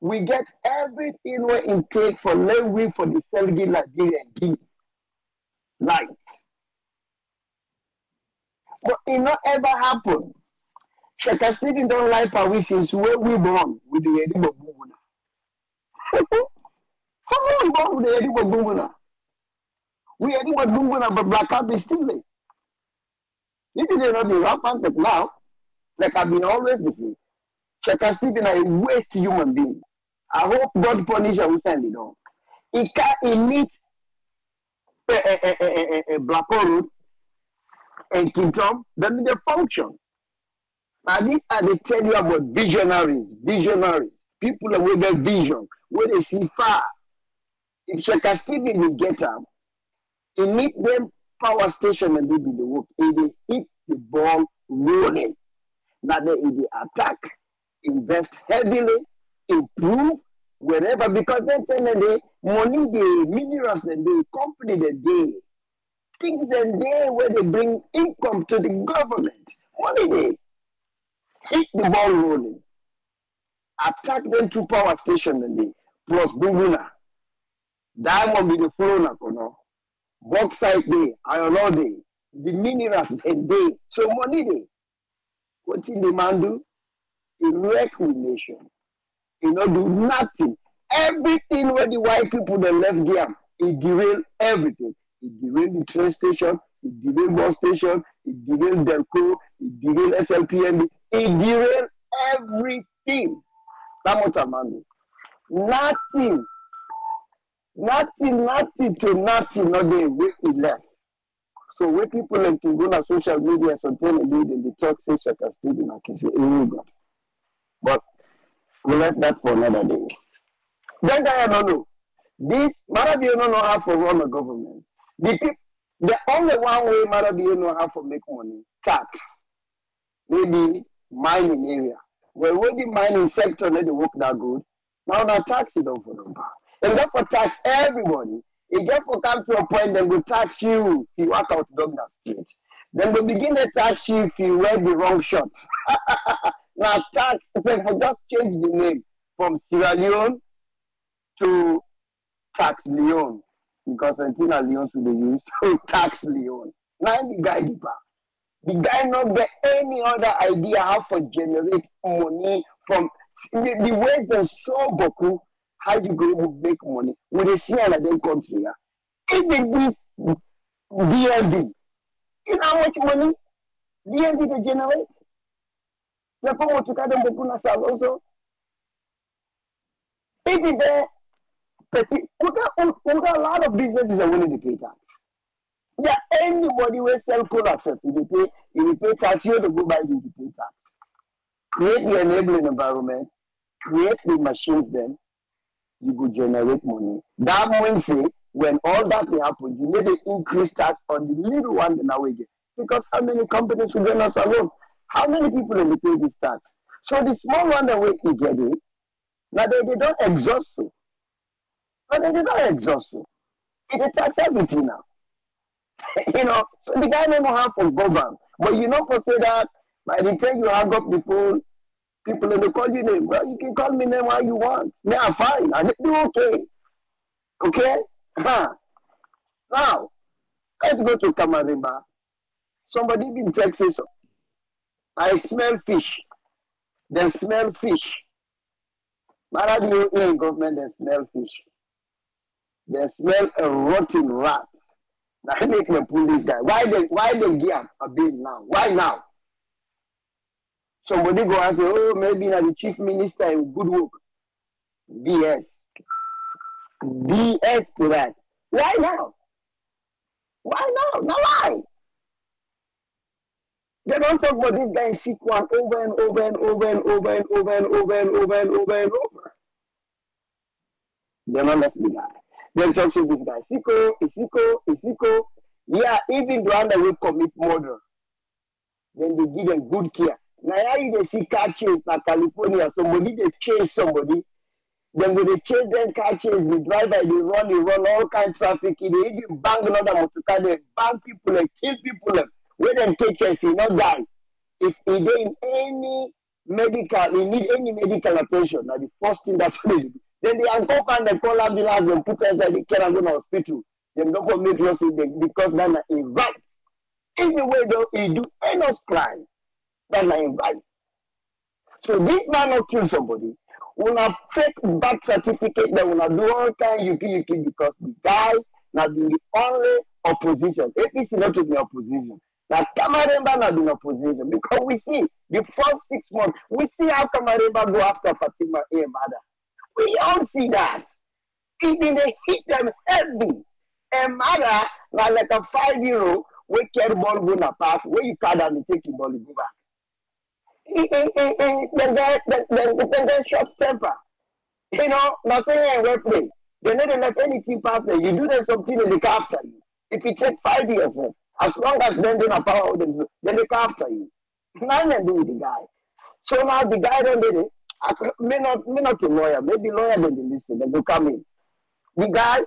We get everything we intake for Lewi for the Selgi Nigerian give light. But it not ever happen. Siaka Stephen don't like Paris since where we born with the Edibo. With the Edibo Bumbuna? We Edibo Bumbuna, but Black Cap is still there. If you not be rampant now, like I've been always saying, Siaka Stephen is a waste human being. I hope God punish send it on. He can't he a, a, a, a, black road and Kintom, then they function. Now, these are tell you about visionaries, visionaries, people with their vision, where they see far. If Siaka Stephen will get up, he meet them power station and they be the work. If they hit the ball rolling, now they, if they attack, invest heavily, improve, wherever, because then the money, the minerals, and the company, the day, things and they where they bring income to the government. Money they hit the ball rolling. Attack them to power station and they plus Bumbuna. Diamond be the flow na kono. Bauxite day, iron ore the minerals and day. So money day. What in the man do? In reclamation. You know, do nothing. Everything where the white people they left there, it derail everything. It derailed the train station, it derailed bus station, it derailed Delco, it derailed SLPM, it derailed everything. That much amount. Nothing. Nothing, nothing to nothing, not the way it left. So when people like to go on social media sometimes they do in the talk say Siaka Stephen I can say, God. But we let that for another day. Then I don't know. This Marabi don't know how to run a government. The people, the only one way Marabi know how to make money, tax. Maybe mining area. Well, when the mining sector let the work that good, now that tax it over them. And therefore tax everybody. It therefore come to a point they will tax you if you walk out down that street. Then they begin to tax you if you wear the wrong shirt. now tax, if I just change the name from Sierra Leone to Tax Leone because Antina Leone should be used to Tax Leone. Now the guy deeper. The guy not get any other idea how to generate money from the, the ways they so boku how you go make money when they see another country. Yeah. If they do DMV, you know how much money DMV they generate? Therefore, what you got them boku also. If they Petit, we got, we got a lot of businesses that willing to pay tax. Yeah, anybody will sell set, if you pay, you pay tax, you have to go buy the pay tax. Create the enabling environment, create the machines then, you go generate money. That means say, when all that will happen, you need to increase tax on the little one now we get. Because how many companies will get us alone? How many people will pay this tax? So the small one that we get it, now they, they don't exhaust you. But they did not exhaust you. It attacks everything now. you know, so the guy never have know government. But you know, for say that by the time you hang up the phone, people they call you name. Well, you can call me name how you want. Me, I'm fine. I do okay. Okay? Huh. Now, let's go to Kamarimba. Somebody in Texas. I smell fish. They smell fish. Maybe you in government, they smell fish. They smell a rotten rat. Now make pull this guy. Why they why they give a bill now? Why now? Somebody go and say, oh, maybe now the chief minister in good work. BS. BS to that. Why now? Why now? Now why? They don't talk about this guy in sick one over and over and over and over and over and over and over and over and over. They're not left the guy. Then talk to this guy. Siko, Isiko, Isiko. Yeah, even that will commit murder. Then they give them good care. Nowadays how you see car chase in california. Somebody they chase somebody. Then go dey chase them car chase the driver they run they run all kind traffic. They even bang another motor car bang people they kill people. Dem wey dem take chase you no die. If they dey in any medical they need any medical at Now the first thing that they do then they uncover and they call ambulance and put inside the care and go na hospital. They don't go make law because they are a right anyway though e do any crime invite. So this man not kill somebody. Una fake that certificate that una do all kind kill you kill because the guy na been the only opposition. APC not to the opposition. Now Kamarainba na been opposition because we see the first six months we see how Kamarainba go after Fatima Ehmada. We all see that. Even they hit them heavy. A mother, like a five year old, we carry ball go na pass wey you card dey take your ball go back dem get dem dem get short temper you know wey play dem no dey let anything dem you do dem something dey come after you. If e take five years eh, as long as dey na power dem dey come after you. Im dem do with the guy. So now the guy don dey dey may not may not a lawyer. Maybe lawyer dem dey lis ten dem go come in. The guy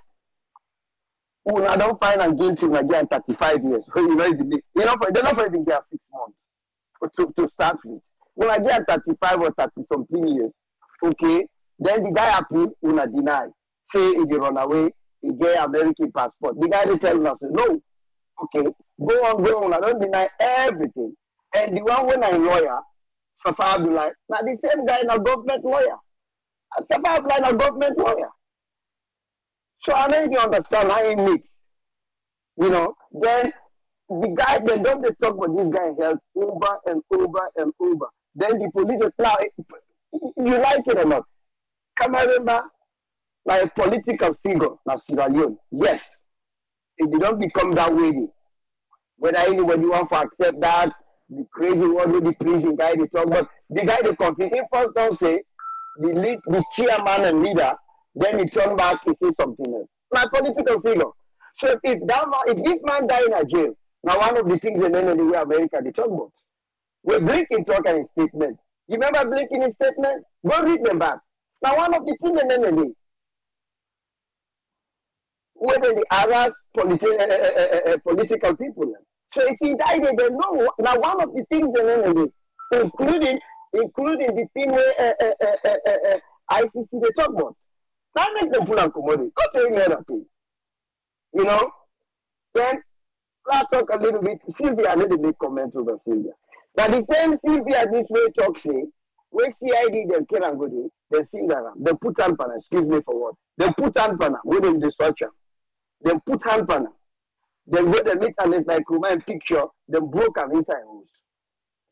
una don find am guilty get thirty-five years you know, they're not even get six months to to start with una get am thirty-five or thirty something years. Okay? Then the guy appeal una deny. Say e dey run away e get american passport. The guy dey tell say no. Okay go on go on. I don't deny everything. And the one na im lawyer safa abdullahi na the same guy na government lawyer. Uh, safa abdullahi na government lawyer. So i no you understand how im meet you know then the guy they don't dey talk about this guy health over and over and over then the police plow you like it or not? Kamarainba na a political figure na sierra leone yes. E dey don become that way whether anybody wan to accept that the crazy word wey the prison guy dey talk but the guy dey confuse him first don say the lead the chairman and leader then he turn back he say something else. My political figure. So if that man if this man die in a jail now one of the things dem know the way america dey talk about wey blinken talk in his statement. You remember blinken his statement? Go read them back. Now, one of the things dey wey dem dey harass politi uh, uh, uh, political people. So if he die there dem know. Now, one of the things dem know including including the thing uh, uh, uh, uh, icc they talk about. Na make them pull am comot dey go to any other thing you know? Then let's talk a little bit. Sylvia no dey make comment over sylvia na the same sylvia this way say wey cid dem kill am go dey dem finger am dem put hand excuse me for what dem put hand pan am wey dem dey search put hand pan am go dem meet am like roman picture dem broke am inside house.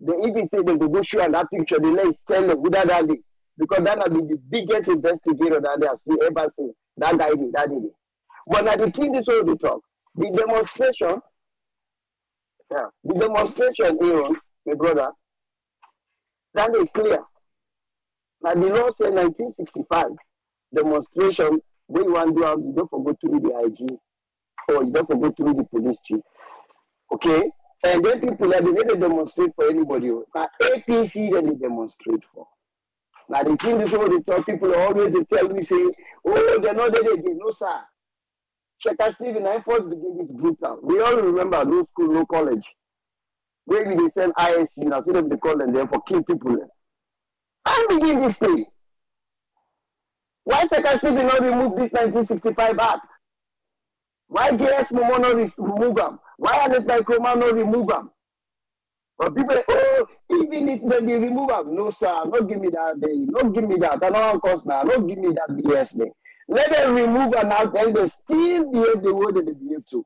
Dem even say dem go show picture dey let tell dem that day because that na be the biggest investigator they have seen ever seen. That guy dey that day dey but na the thing this one dey talk the demonstration yeah, the demonstration aaron my brother that is clear. Na the law nineteen sixty-five demonstration wey you wan do am you don for go through the ig or you don't forget to read the police chief. Okay? And then people like they never demonstrate for anybody oh, o na apc dem dey demonstrate for. Now the thing one dey talk people always dey tell me say oh dem no dey there again no sir. Check Siaka Stephen na first begin this brutal. We all remember no school no college we dey send isc na so dem dey call dem there for kill people how begin this thing. Why Siaka Stephen not remove this nineteen sixty-five act? Why js Momoh no re remove them? why alex nkrumah no remove them? but people oh even if they remove them, no sir not give me that day no give me that i know no wan cause na no give me that bs day let them remove am now then dey still behave the way dey behave too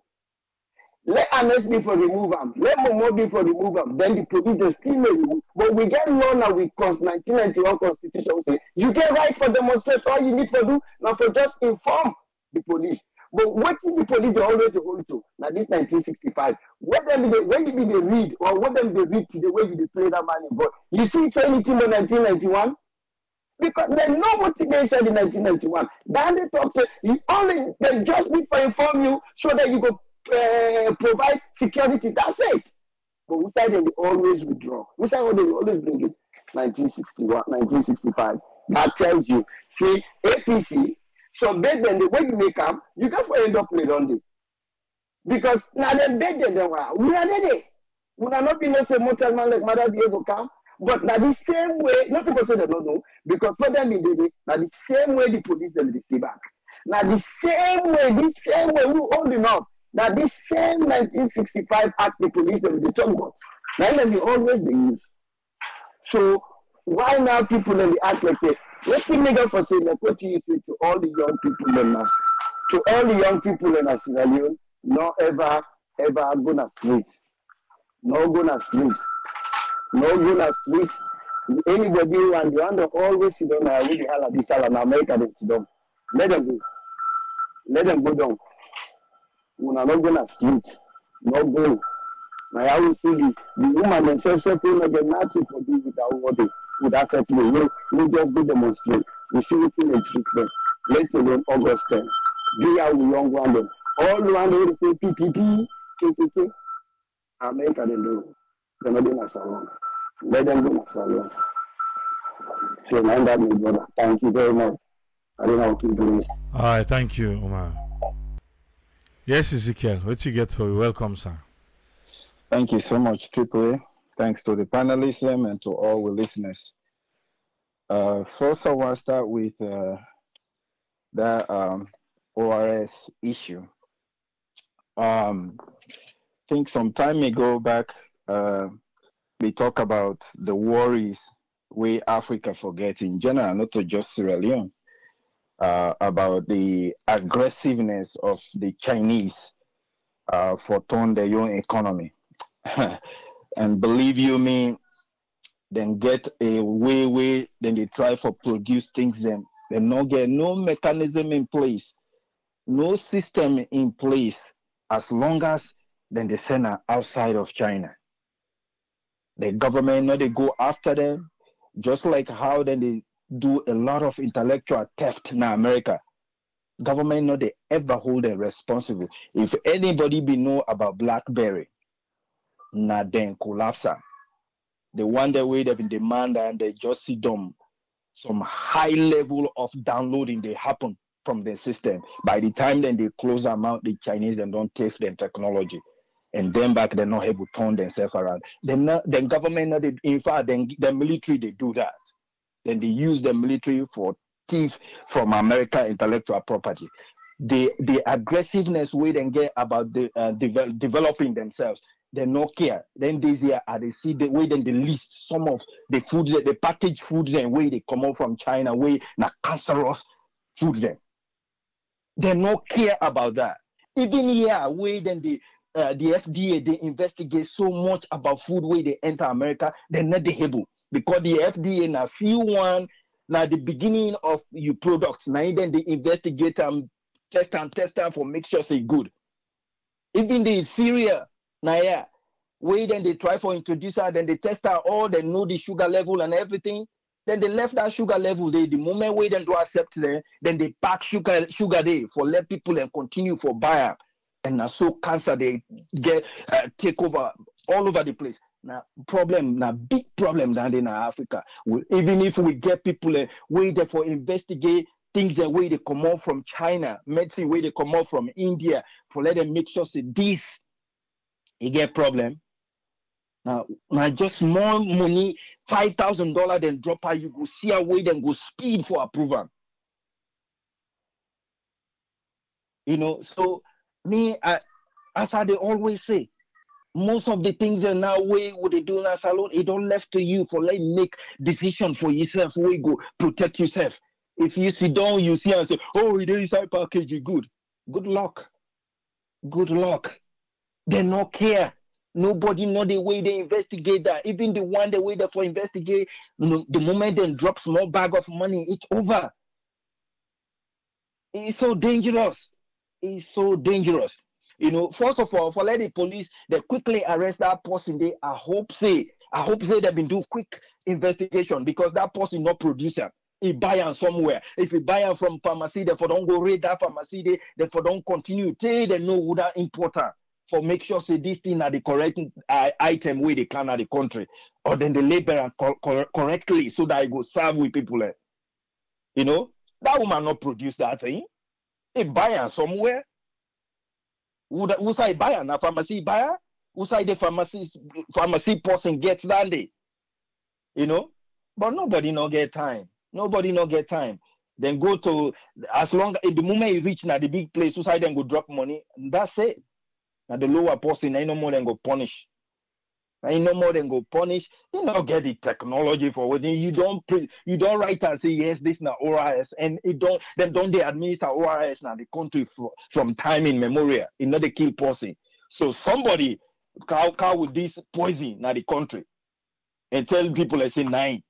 let nsb for remove am let momobi for remove am then the dey still may remove but we get law now with cons nineteen ninety one constitution say you get right for demonstrate all you need to do na for just inform the police. But wetin the police dey always hold to? Now this nineteen sixty-five when be dey read or when dem they read today wey you dey play that man but you see say anything nineteen ninety-one? Because dem know wetin dey inside the nineteen ninety-one. Dan dey talk say you only dem just need for inform you so that you go uh, provide security that's it. But which side dem dey always withdraw. Which side dem dey always bring it. nineteen sixty-one nineteen sixty-five. That tells you See, apc some beg dem dey when you make am you for end up play don dey. Because na dem beg dem dem wa una dey dey. Una no be know say motel man like mother able calm but na the same way not people say they don't know because for them dey dey na the same way the police dem dey see back. Na the same way the same way who hold him up na this same nineteen sixty-five act the police dem dey talk about im dem always dey use so why now people dem the act like say wetin make us for say like wetin you say to all the young people in na to all the young people in sierra leone no ever ever go na street. No go na street. No go na street. Anybody wan the one dey always sit na wey dey hala this hala na america dem sit down. Let them go. Let them go down una no go na street no go na ya will see the woman themselves say say no get nothing for do with our body with that thirty days no no just go demonstrate we see wetin dey treat them let alone august ten be how we young one dem all one wey say ppp kk america dey do dem no dey na salon let them go na salon so my brother thank you very much i don't know how to do. All right, thank you, Umar. Yes, Ezekiel, what you get for you? Welcome, sir. Thank you so much, Triple A. Thanks to the panelists and to all the listeners. Uh, first, I want to start with uh, that um, ORS issue. Um, I think some time ago back, uh, we talk about the worries we Africa forget in general, not just Sierra Leone, uh, about the aggressiveness of the Chinese uh, for turn their own economy. and believe you me, then get a way way, then they try for produce things them. They no get no mechanism in place, no system in place as long as then they send her outside of China. The government know they go after them, just like how then they do a lot of intellectual theft in America. Government not they ever hold them responsible. If anybody be know about BlackBerry, na then collapse. The one that way they've been demand and they just see them some high level of downloading they happen from the system. By the time then they close them out, the Chinese then don't take their technology. And then back they're not able to turn themselves around. Then then government not they, in fact then the military they do that. Then they use the military for thief from America intellectual property. The the aggressiveness we then get about the uh, devel- developing themselves they no care. Then this year, uh, they see the way then they list some of the food, that the packaged food, then way they come out from China, way na cancerous food then. They no care about that. Even here, way then the uh, the FDA they investigate so much about food way they enter America, they're not the able because the FDA na few one now the beginning of your products. Now then they investigate test and test them for make sure say good. Even the Syria now, yeah, where then they try for introduce her, then they test her all, they know the sugar level and everything. Then they left that sugar level. They the moment where then do accept them, then they pack sugar sugar there for let people and continue for buyer. And now so cancer they get uh, take over all over the place. Now problem, now big problem down there in Africa. We, even if we get people uh, way there for investigate things the way they come out from China, medicine where they come out from India, for let them make sure say this you get problem. Now, now just more money, five thousand dollar, then drop her. You go see a way, then go speed for approval. You know, so me, I, as I they always say, most of the things that now way what they do in a salon, it don't left to you for like make decision for yourself. You go protect yourself. If you sit down, you see and say, "Oh, it is inside package, good." Good luck. Good luck they no care. Nobody know the way they investigate that. Even the one they wait for investigate, the moment they drop small bag of money, it's over. It's so dangerous. It's so dangerous. You know, first of all, for let the police they quickly arrest that person. They I hope say, I hope say they've been doing quick investigation because that person not producer. He buy am somewhere. If he buy am from pharmacy, therefore don't go raid that pharmacy, they therefore don't continue till they know who that importer for make sure say this thing are the correct uh, item where they can at the country, or then the label am cor- cor- correctly so that it go serve with people. eh. You know, that woman not produce that thing. He buy am somewhere. Who who say buy am? Na pharmacy buyer? Who say the pharmacy pharmacy person gets that day? You know, but nobody no get time. Nobody no get time. Then go to as long as the moment you reach now the big place, who say then go drop money. That's it. Now the lower person, ain't no more than go punish. Ain't no more than go punish. You not get the technology for what you don't pre, you don't write and say yes, this now ORS, and it don't then don't they administer ORS now the country fro- from time in memorial. It not the kill person. So somebody cow cow with this poison now the country and tell people I say nine.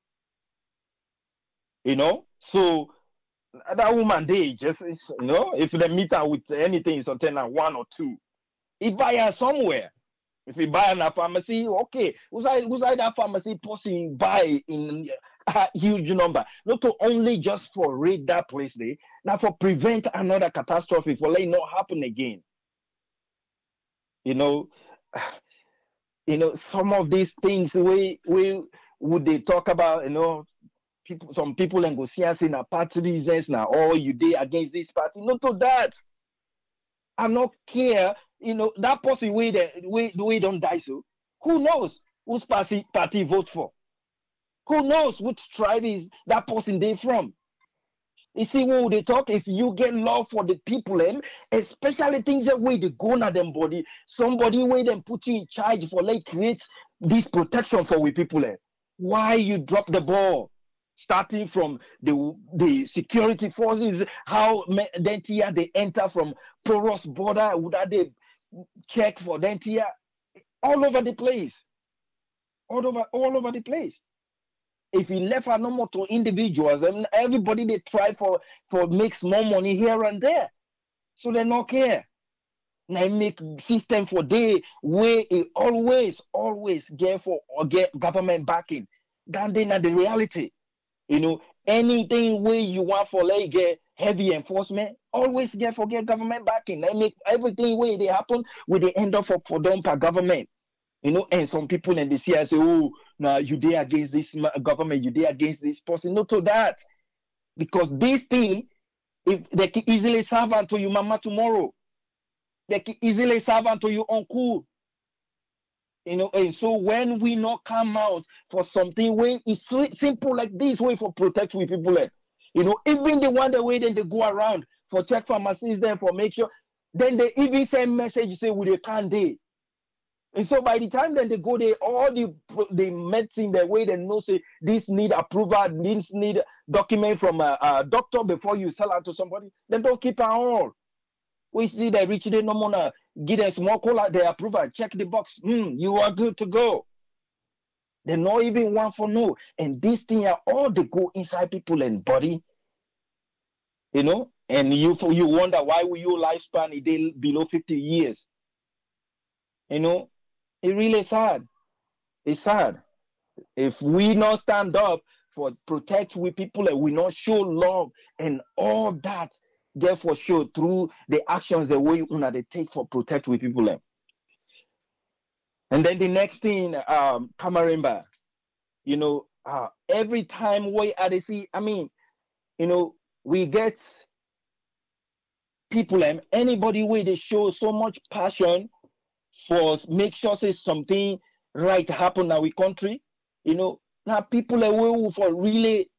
You know, so that woman they just is, you know if they meet her with anything it's on ten and one or two. He buy her somewhere. If you buy in a pharmacy, okay, who's I who's I that pharmacy person buy in a huge number? Not to only just for raid that place there, now for prevent another catastrophe, for let it not happen again. You know, you know, some of these things we we would they talk about, you know, people some people and go see us in a party reasons now, oh you did against this party. Not to that. I'm not care you know, that person we the we we don't die so. Who knows whose party party vote for? Who knows which tribe is that person they from? You see what they talk if you get love for the people, them, especially things that way they go na them body, somebody way them put you in charge for like create this protection for we people. Eh? Why you drop the ball? starting from the the security forces, how then they enter from porous border, would they check for dentia all over the place. All over, all over the place. If you left number to individuals, and everybody they try for for make more money here and there. So they don't care. Now make system for they way it always, always get for or get government backing. Then they not the reality. You know, anything way you want for like get heavy enforcement, always get forget government backing. They make everything way they happen with the end up for, for per government. You know, and some people in the see say, oh, now you there against this government, you there against this person. Not to that. Because this thing, if they can easily serve unto you mama tomorrow. They can easily serve unto you uncle. You know, and so when we not come out for something way it's so simple like this way for protect we people. Like, you know, even the one the way then they go around for check pharmacies then for make sure, then they even send message say we they can't they. And so by the time then they go there, all the the medicine the way they know say this need approval, this need document from a, a doctor before you sell out to somebody, then don't keep it all. We see they reach the no more give them small cola, they approval, check the box, mm, you are good to go. They not even one for no. And this thing are all they go inside people and body. You know, and you you wonder why will your lifespan is below 50 years. You know, it really sad. It's sad. If we not stand up for protect we people and we not show love and all that, therefore show through the actions the way una they take for protect we people. And then the next thing, um, Kamarainba, you know, uh, every time we at see, I mean, you know, we get people and anybody where they show so much passion for make sure say something right happen in our country, you know, now people are will for really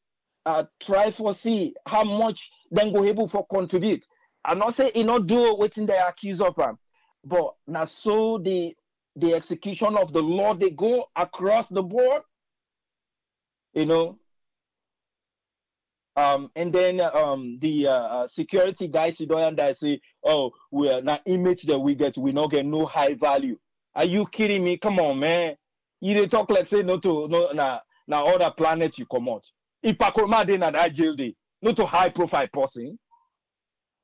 uh, try for see how much then go able for contribute. I'm not saying you know do what they accuse of them, but now so the the execution of the law they go across the board you know um, and then um, the uh, uh, security guys you don't that say oh we are not image that we get we not get no high value. Are you kidding me? Come on man. You dey talk like say no to no na na other planet you come out if pakroma dey na that jail dey. No to high profile person.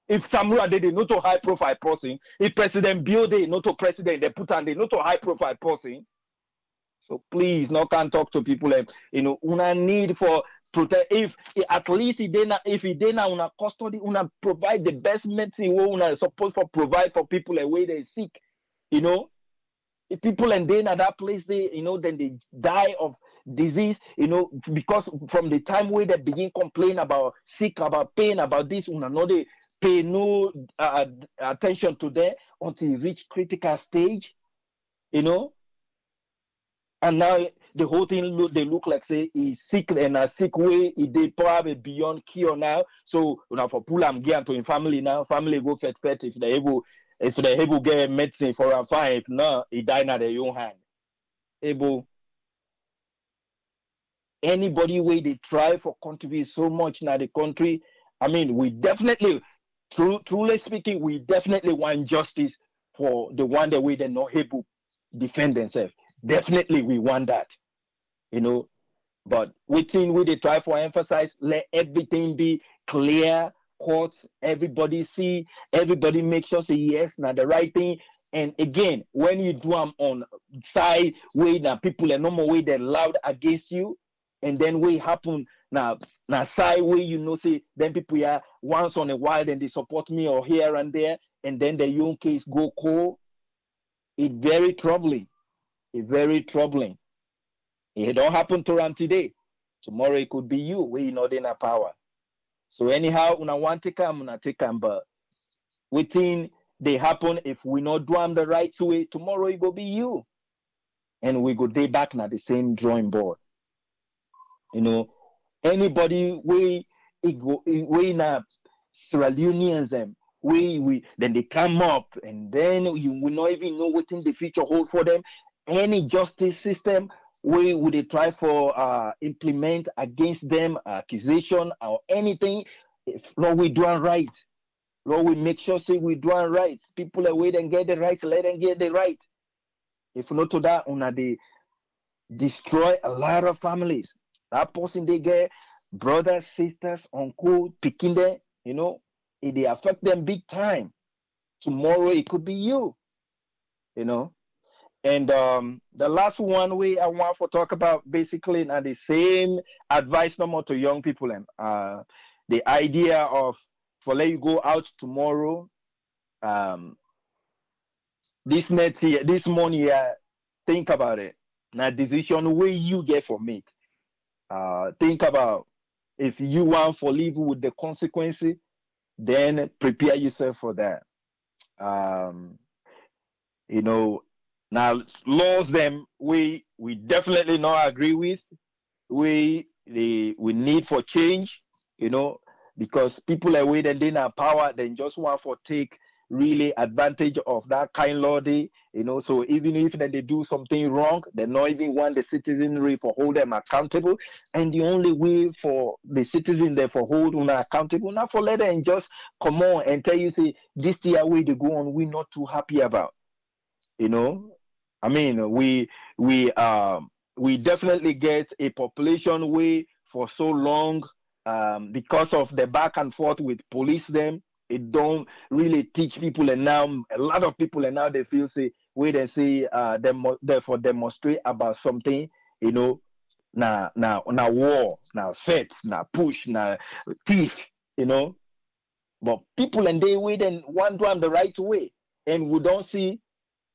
If Samura did not to high profile person, if President Bio did not to president, they put on the not to high profile person. So please, no can talk to people. Like, you know, una need for protect. If at least he did not, if he did not, una custody, una provide the best medicine. What una supposed to provide for people eh, away they sick. You know, if people and then at that place, they you know, then they die of disease, you know, because from the time where they begin complain about sick, about pain, about this, una know they pay no uh, uh, attention to them until reach critical stage, you know. And now the whole thing look they look like say he's sick and a sick way, he they probably beyond cure now. So know for pull i'm get to him family now, family go fet fet if they able if they able get medicine for him fine. If not, he die now their own hand. Able anybody way they try for contribute so much now the country. I mean, we definitely True, truly speaking, we definitely want justice for the one that way they're not able defend themselves. Definitely, we want that. You know, but within we they try for emphasize, let everything be clear, courts, everybody see, everybody make sure say yes, now the right thing. And again, when you do them on side way now people are normal way they're loud against you, and then we happen now now side way you know say then people are once on a while and they support me or here and there, and then the young case go cold. It very troubling. It very troubling. It don't happen to them today. Tomorrow it could be you. We not in a power. So anyhow, una want to come, una take them, but within they happen if we not do them the right way. Tomorrow it will be you, and we go day back na the same drawing board. You know, anybody we we na Sierra we we then they come up and then you will not even know what in the future hold for them. Any justice system we would try for uh implement against them accusation or anything if we do it right. Lord, we make sure say we do it right. People are waiting get the right, let them get the right. If not to that, una they destroy a lot of families. That person they get brothers, sisters, uncle, picking them, you know, it they affect them big time. Tomorrow it could be you, you know. And um, the last one we I want to talk about basically now the same advice no more to young people and uh, the idea of for let you go out tomorrow, um, this next year, this month think about it. Now decision where you get for make. Uh, think about if you want for live with the consequences, then prepare yourself for that. Um, you know, now laws them we we definitely not agree with. We the we need for change, you know, because people are waiting in our power, then just want for take really advantage of that kind lordy, you know. So even if then they do something wrong, they not even want the citizenry for hold them accountable. And the only way for the citizen there for hold them accountable, not for let them just come on and tell you say this year way to go on, we're not too happy about. You know, I mean, we we um we definitely get a population way for so long um, because of the back and forth with police them. It don't really teach people and now a lot of people and now they feel say wait and say uh them therefore demonstrate about something you know now now now war now fights now push now thief you know. But people and they wait and want one do the right way and we don't see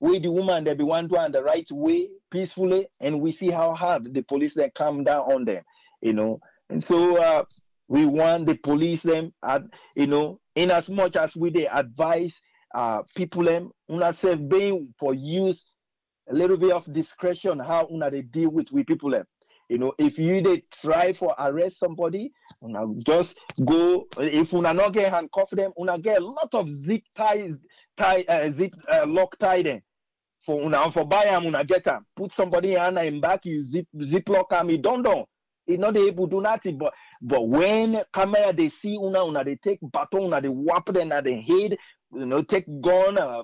we the woman they be to do the right way peacefully and we see how hard the police then come down on them you know. And so uh, we want the police them at you know in as much as we they advise uh people them una self being for use a little bit of discretion how una they deal with we people them. You know if you they try for arrest somebody una just go if una not get handcuff them una get a lot of zip ties tie uh, zip uh, lock tie them for una for buy am una get them put somebody hand in back you zip zip lock am you don't know. E not able to do nothing but but when camera they see una una they take baton una they whap them at the head you know take gun uh,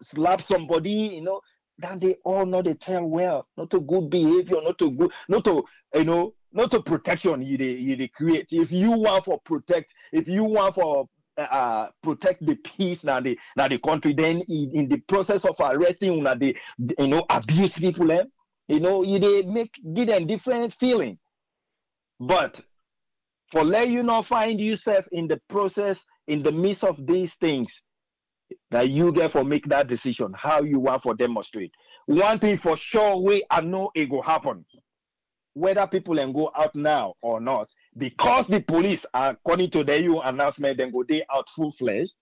slap somebody you know then they all know they tell well. Not to good behavior not to good not to you know not to protection you they you they create. If you want for protect if you want for uh, protect the peace now the now the country then in, in the process of arresting una they you know abuse people eh? you know they make give them different feeling but for let you not find yourself in the process, in the midst of these things, that you get for make that decision, how you want for demonstrate. One thing for sure, we I know it will happen. Whether people can go out now or not, because the police, according to the EU announcement, then go they out full fledged,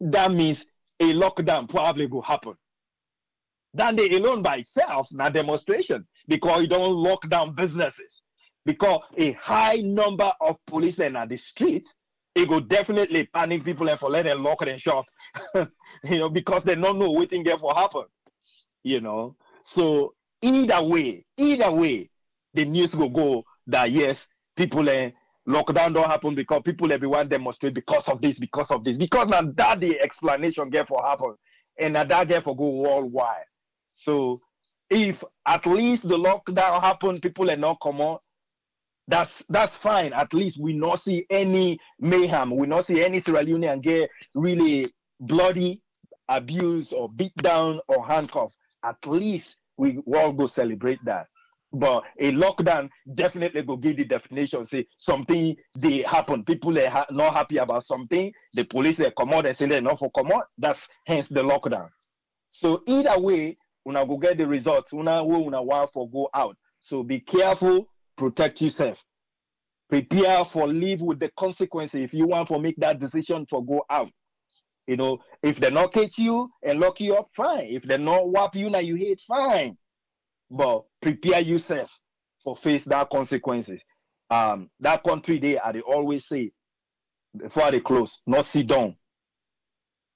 that means a lockdown probably will happen. Then they alone by itself, not demonstration, because you don't lock down businesses because a high number of police policemen at the streets, it will definitely panic people and for let them lock and shock, you know, because they don't know what thing for happen, you know. So either way, either way, the news will go that yes, people uh, lockdown don't happen because people everyone demonstrate because of this, because of this, because now that the explanation get for happen, and now that get for go worldwide. So if at least the lockdown happen, people are not come on, that's that's fine. At least we not see any mayhem. We not see any Sierra Leonean get really bloody abuse or beat down or handcuffed, at least we all go celebrate that. But a lockdown definitely go give the definition. Say something they happen. People are ha- not happy about something. The police they come out and say they're not for come out. That's hence the lockdown. So either way, una go get the results. Una will una want for go out. So be careful, protect yourself. Prepare for live with the consequences if you want to make that decision for go out. You know, if they not catch you and lock you up, fine. If they not whap you now you hate, fine. But prepare yourself for face that consequences. Um, that country there, I they always say before they close, not sit down,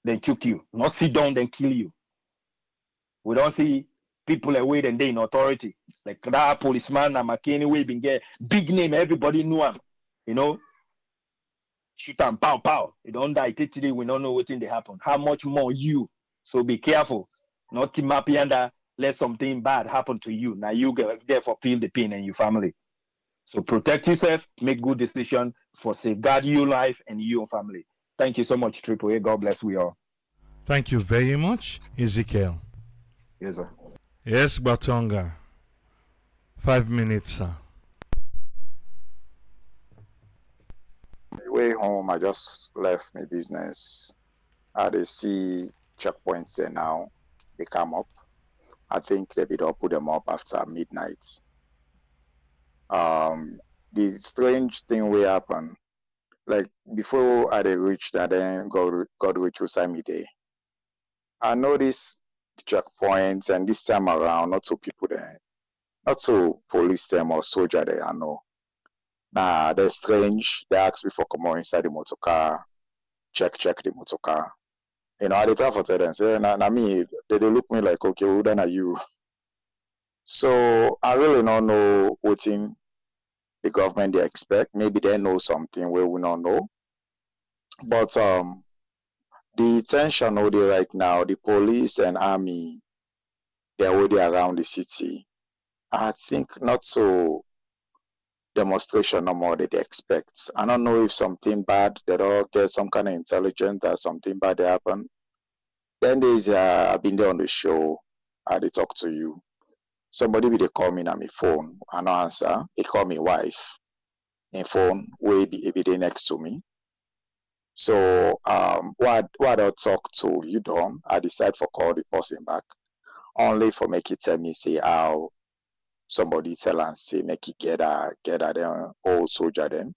then kill you. Not sit down, then kill you. We don't see people away and they in authority. Like that policeman and McKinney, we been get big name, everybody knew him. You know, shoot and pow pow. You don't die today, we don't know what thing they happen. How much more you? So be careful. Not team up let something bad happen to you. Now you get therefore feel the pain and your family. So protect yourself, make good decision for safeguard your life and your family. Thank you so much, Triple A. God bless we all. Thank you very much, Ezekiel. Yes, sir. Yes, Batonga. Five minutes, sir. way home, I just left my business. I they see checkpoints there now. They come up. I think they did all put them up after midnight. Um, the strange thing will happen. Like before I reached that then God God reach me there. I noticed checkpoints and this time around not so people there. Not so police them or soldier there, I know. Nah, they're strange. They asked me for come on inside the motor car, check, check the motor car. You know, I did for them, say, nah, nah, me, they, they look me like, okay, who then are you? So I really don't know what in the government they expect. Maybe they know something where we don't know. But um, the tension there right now, the police and army, they're already around the city. I think not so demonstration no more that they expect. I don't know if something bad, they all get some kind of intelligence that something bad happen. Then there's uh, I've been there on the show, I they talk to you. Somebody will call me on my phone, I no answer. They call me wife. In phone, way be every day next to me. So um what what I talk to you done, I decide for call the person back. Only for make it tell me say how somebody tell and say make it get a get a them old soldier them.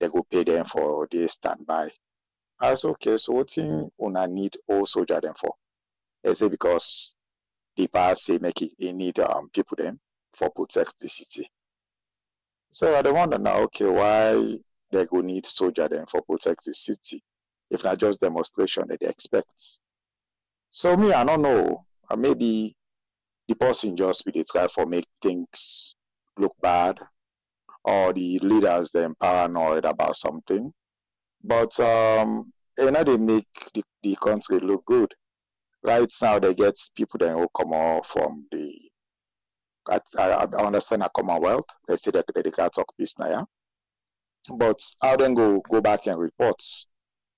They go pay them for their standby. I say okay, so what thing una need old soldier them for? They say because the past say make it, it need um people them for protect the city. So I wonder now, okay, why they go need soldier them for protect the city if not just demonstration that they expect. So me, I don't know. Maybe the person just be dey try for make things look bad, or the leaders them paranoid about something. But um, you know they make the, the country look good. Right now they get people that will come out from the I, I, understand a Commonwealth. They say that they can't talk peace now, yeah? But how then go go back and report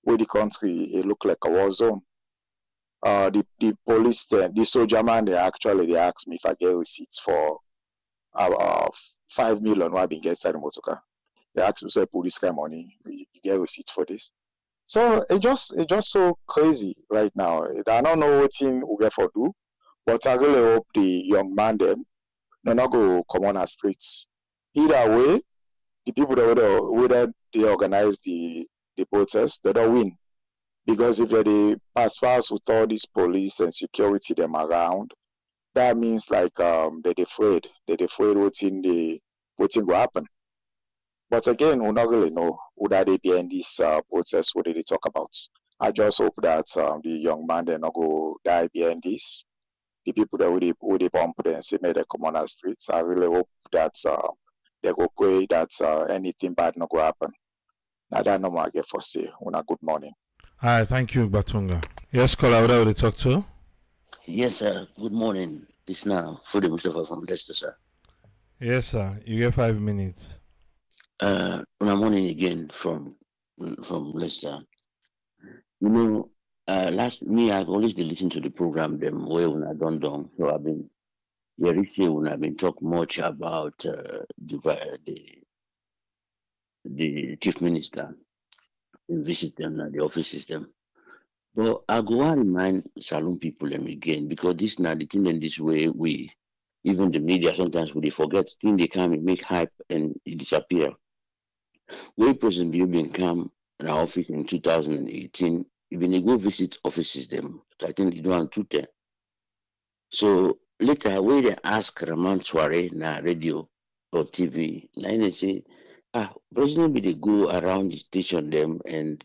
where the country it look like a war zone. Uh, the the police then the soldier man they actually they asked me if I get receipts for uh, uh five million what I been get inside the motor car. They asked me say police kind money you, you get receipts for this. So it just it just so crazy right now. I don't know what thing we get for do, but I really hope the young man them they not go come on our streets. Either way, the people that whether, whether they organize the the protest, they don't win. Because if they pass fast with all these police and security them around, that means like um they're afraid. They're afraid what's in the what's in will happen. But again, we don't really know who that they behind this uh, protest, what did they talk about. I just hope that um, the young man they not go die behind this. The people that would would they bump them say may they come on our streets. I really hope that uh, they go pray that uh, anything bad not go happen. Now that no more I get for say. Una good morning. Hi, thank you, Batunga. Yes, caller, would I talk to? Yes, sir. Good morning. This now Freedom Mustafa from Leicester, sir. Yes, sir. You get five minutes. Uh, good morning again from from Leicester. You know, uh, last me, I've always been listening to the program them way when I don't done. So I've been yeah, recently when I've been talk much about uh, the the the chief minister visit them at the office system. But I go and remind saloon people them again because this now the thing in this way we even the media sometimes we forget thing they come and make hype and it disappear. When President Bio come in our office in 2018, even they go visit offices them. I think they do on Twitter. So later when they ask Raman Soare na radio or TV, now they say, ah, President be they go around the station them and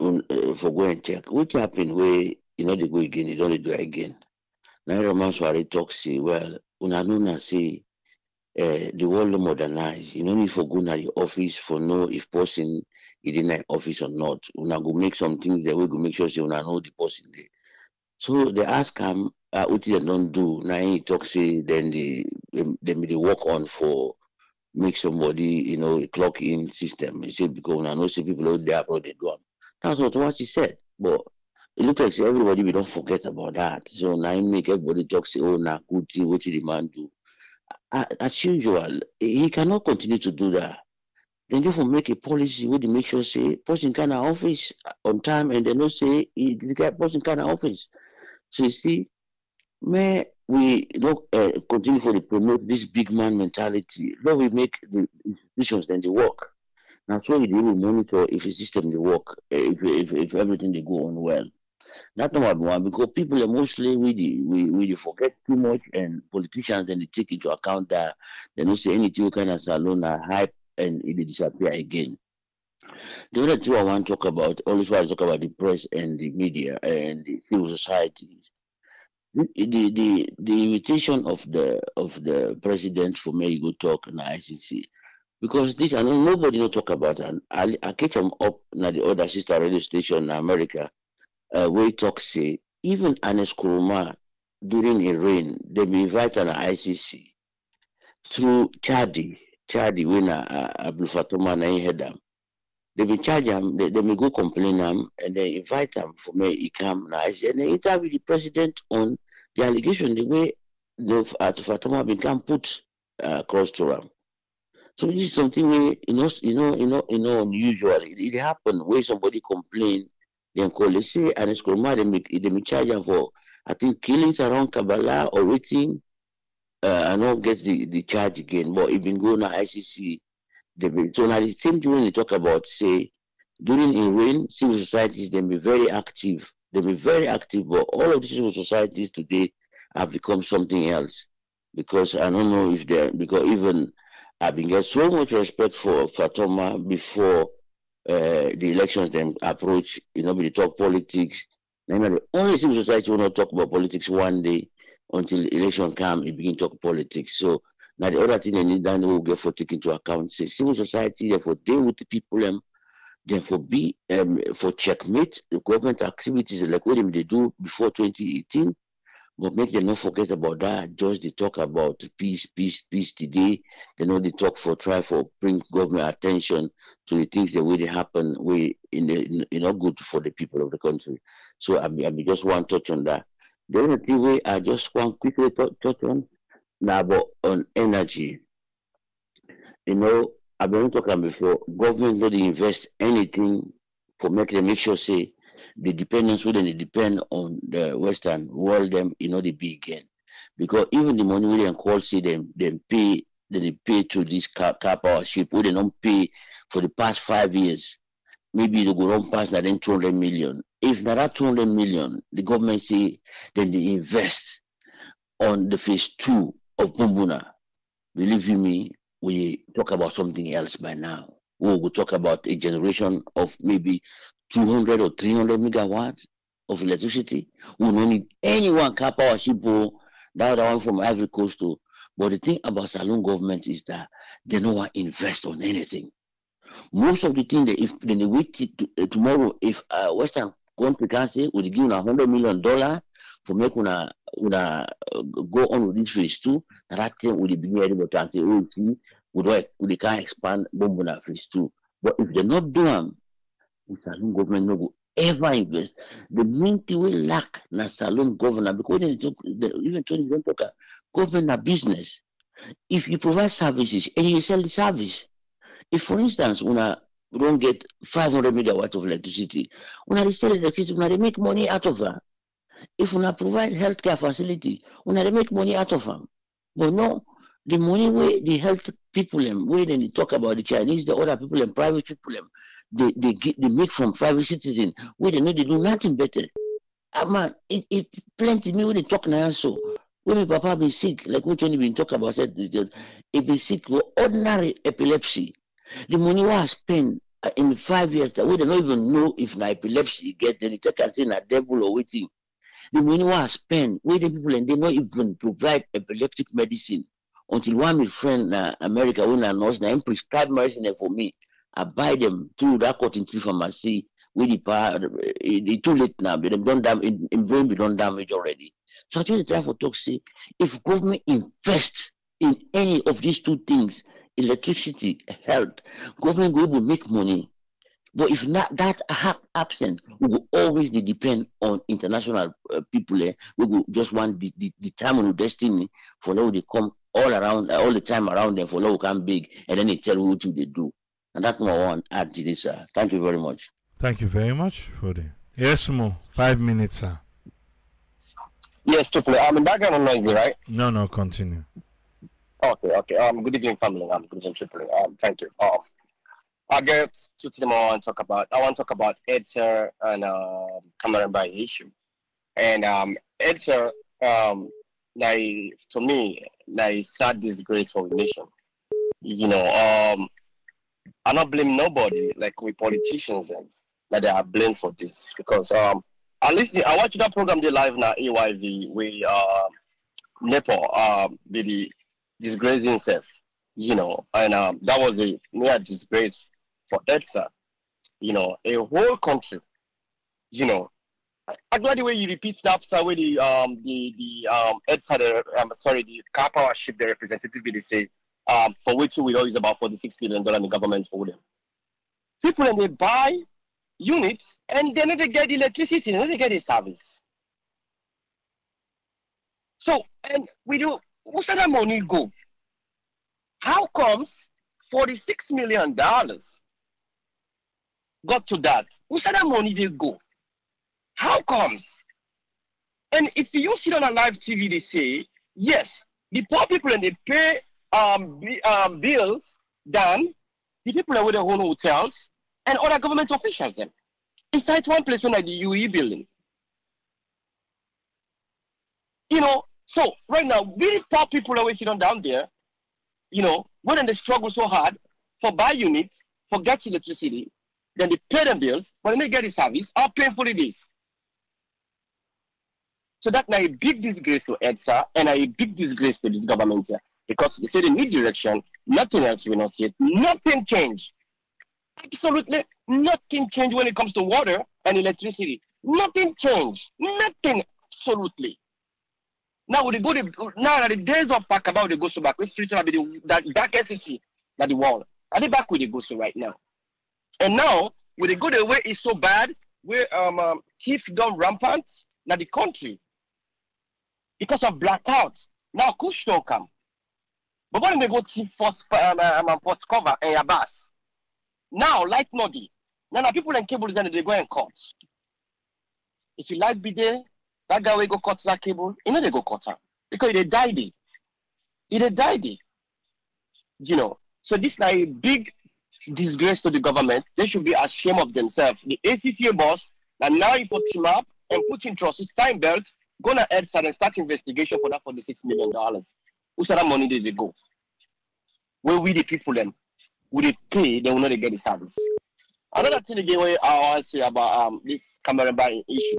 uh, for go and check. What happened where you know they go again, you don't do it again. Now Raman Soare talks say, well, una know na say uh, the world modernize. You no need for go na the office for know if person is in the office or not. Una go make some things that wey go make sure say una know the person there. So they ask am uh, they don't do. Na him talk say then they dem dem dey work on for make somebody you know a clock in system. He say because I know say people wey dey abroad dey do am. That's not what he said. But it looks like say everybody we don't forget about that. So now make everybody talk say oh na good thing wetin the man do. As usual, he cannot continue to do that. Then therefore make a policy where they make sure say person kind of office on time and they not say he, the guy person kind of office. So you see, may we not uh, continue to promote this big man mentality. Let we make the institutions then they work. Now so we will monitor if the system they work, eh, if, if if everything they go on well. That's number one because people are mostly we we we forget too much and politicians then they take into account that they don't say anything kind of salon or hype and it disappear again. The other two I want to talk about, always want to talk about the press and the media and the civil societies. The, the the invitation of the of the president for me to go talk in ICC because this I know nobody no talk about and I I catch them up na the other sister radio station in America uh, where he talk say even Ernest Koroma during a rain they be invite an ICC through Chadi Chadi when uh, Abdul Fatoma na head am. They be charge am they, they may go complain am and they invite am for me he come na ICC and then interview the president on the allegation the way the uh, come put uh, across to am. So this is something where you know, you know, you know, you know, unusual. It, it happen where somebody complained, then call. Let's say and it's they make they may charge for I think killings around Kabala or waiting. Uh, I don't get the, the charge again, but been going to ICC. They be, so now the same thing when they talk about say during in rain, civil societies they be very active. They be very active, but all of the civil societies today have become something else because I don't know if they're because even I've been get so much respect for Fatoma before uh, the elections then approach, you know, we talk politics. The only civil society will not talk about politics one day until election come, it begin to talk politics. So now the other thing they need that will get for take into account say civil society, therefore deal with the people um, therefore be um, for checkmate the government activities like what they do before 2018 but make them not forget about that. Just they talk about peace, peace, peace today. They know they talk for try for bring government attention to the things that they happen, way in the in, in not good for the people of the country. So I mean, I just one touch on that. The other thing way I just want quickly touch on now about on energy. You know, I've been talking before. Government not invest anything for make them make sure say the dependence dem dey depend on the western world dem e no dey be again because even the money wey dem call say dem dem pay dem dey pay to this car Karpowership wey dem don pay for the past five years maybe they go run pass na dem two hundred million if na that two hundred million the government say then dey invest on the phase two of bumbuna believe you me we talk about something else by now we will talk about a generation of maybe 200 or 300 megawatts of electricity. We don't need anyone Karpowership or that one from Ivory Coast too. But the thing about Salone government is that they don't want to invest on anything. Most of the thing that if till to, uh, tomorrow, if uh, Western country can say would give a hundred million dollar for make una una go on with this phase two, that thing would be able to say, oh, see, we we can expand Bumbuna phase two. But if they're not do them, the Salone government no go ever invest. The main thing we lack na Salone governor because they talk, they, even Tony don't talk uh, governor business. If you provide services and you sell the service, if for instance, una don't get 500 megawatt of electricity, una dey sell electricity, una dey make money out of that. If una provide healthcare facility, dey make money out of them. But no, the money where the health people them, where they talk about the Chinese, the other people and private people them, they they get they make from private citizens where they know they do nothing better. Ah man, it, it plenty me when they talk now so. When my papa be sick, like what Johnny been talk about said he be sick with ordinary epilepsy. The money was spent uh, in five years that we don't even know if na epilepsy get then it take us in a devil or waiting. The money was spent where the people and they not even provide epileptic medicine until one of my friend na America when I nurse na him prescribe medicine for me. I buy them through that cotton tree pharmacy with the power. It's too late now, but them don't damage. In brain, be done damage already. So I just try for talk say, if government invest in any of these two things, electricity, health, government will make money. But if not that ha- absent, we will always depend on international uh, people. Eh? We will just want the, the, determine destiny for now they come all around, uh, all the time around them for now we come big, and then they tell what to they do. And that's what I want to add to this. Uh, thank you very much. Thank you very much for the yes, Mo. Five minutes, sir. Yes, Triple. I'm in background noisy, right? No, no, continue. Okay, okay. Um, good evening, family. I'm good evening, Triple. Um, thank you. Um, I get to the more I want to talk about. I want to talk about EDSA and um, Kamarainba issue. And um, EDSA, um, like, to me, like, sad disgrace for the nation. You know, um, I not blame nobody, like we politicians, and that they are blamed for this because um, I listen. I watched that program they live now AYV we uh, Nepal um, the disgrace himself, you know, and um, that was a near disgrace for EDSA, you know, a whole country, you know. I glad the way you repeat that where the um the the um EDSA the um sorry the Karpowership the representative they say um for which we know is about forty six million dollar in the government for them. People and they buy units and then they get electricity and they get a service. So and we do what's that money go? How comes forty six million dollars got to that? Who's that money they go? How comes? And if you see on a live TV, they say, yes, the poor people and they pay um, um, bills than the people are with their own hotels and other government officials. Then. Inside one place like the UE building. You know, so right now, really poor people are sitting down there, you know, when they struggle so hard for buy units, for get electricity, then they pay them bills, but when they get the service, how painful it is. So that's a big disgrace to EDSA and a big disgrace to this government here because they say they need direction, nothing else will not see it, nothing changed. Absolutely nothing changed when it comes to water and electricity. Nothing changed. Nothing, absolutely. Now they go to now that the days of Pakabao they go so back. We free to be the that darkest city that the world. Are they back with the go so right now? And now go the way is so bad, where um, um thief gone rampant now the country because of blackouts. Now Kush don't come. But when they go thief first um, um, um, pot cover and Yabas. Now light noddy. Now, now people and cables then they go and cut. If you like be there, that guy will go cut that cable, you know they go cut her. Because they died it. They died it. You know. So this is like a big disgrace to the government. They should be ashamed of themselves. The ACCA boss, and now put him up and put in trust, time belt, gonna add and start investigation for that for the six million dollars. Who said that money did they go? Where we the people then? Would they pay? They will not get the service. Another thing again I want to say about um this Kamarainba issue.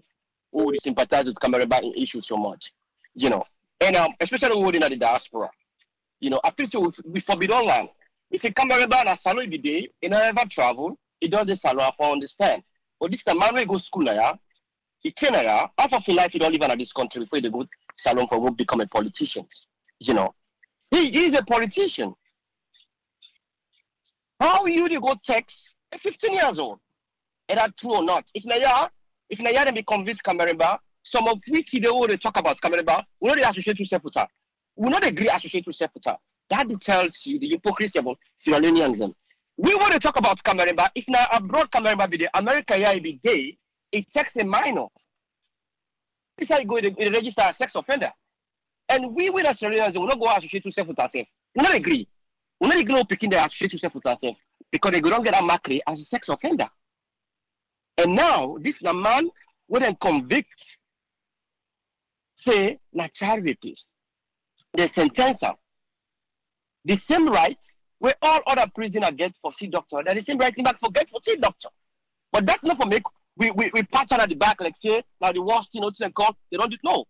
Who would sympathize with Kamarainba issue so much? You know, and um especially when in the diaspora. You know, I feel so we forbid online. If you come around a Salone every day, you never travel, it does the Salone for understand. But this time man will go school now, he can half of his life he don't live in this country before they go Salone for work become a politician. You know. He, he is a politician. How you go text a 15 years old? Is that true or not? If na yeah, if na yeah, then be convict Kamarainba. Some of which they will talk about Kamarainba, we know they associate with self We not agree associate with self That tells you the hypocrisy of Sierra Leoneans. We want to talk about Kamarainba. If now abroad Kamarainba be there, America yeah be gay, it takes a minor. This how you go to register a sex offender. And we with as Leoneans will not go associate with ourselves. We not agree. We not agree picking the associate with self because they don't get a market as a sex offender. And now this the man wouldn't convict, say, na child rapist. They sentence him. The same rights where all other prisoners get for see doctor, they're the same right back for get for see doctor. But that's not for make we we, we pattern at the back like say now the worst you know to call they don't do no.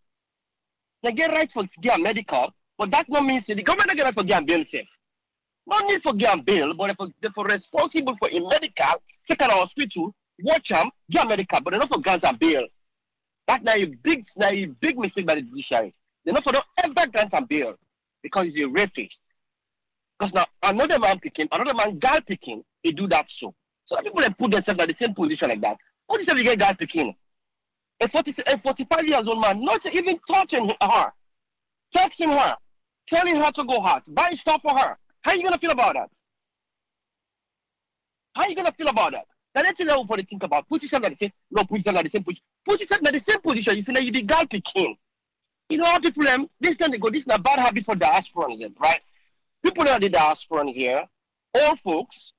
They get rights for get medical, but that not means the government don't get rights for get bail safe. No need for get bail, but for they're for responsible for a medical, take an hospital, watch them, get medical, but they're not for grants and bail. That's now a big now a big mistake by the judiciary. They're not for don't ever grant and bail because he's a rapist. Because now another man picking, another man girl picking, he do that so. So people they put themselves in the same position like that. What is if you get girl picking? A, 40, a 45 years old man, not even touching her, texting her, telling her to go hard, buying stuff for her. How are you gonna feel about that? How are you gonna feel about that? Now let's level for the think about. Put yourself at the same no, put yourself at the same position. Put yourself in the same position. You feel like you be girl picking. You know how people them this time they go, this is a bad habit for diasporans, um, right? People that the diaspora here, old folks,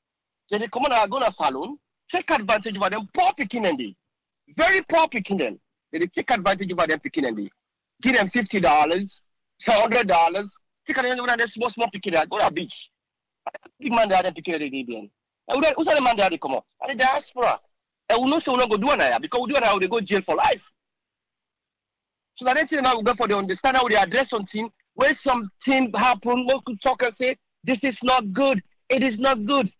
they, they come on and go to Salone, take advantage of them poor picking and they. very poor picking them. They, they take advantage of them picking and they. Give them fifty dollars, hundred dollars, take advantage of them small small picking go to the beach. Big man there picking the Libyan. Who's the man there they come up? And the diaspora. And we know so we not go do an because we do an they go jail for life. So that thing now we go for the understand how they address something when something happen, we could talk and say, this is not good. It is not good.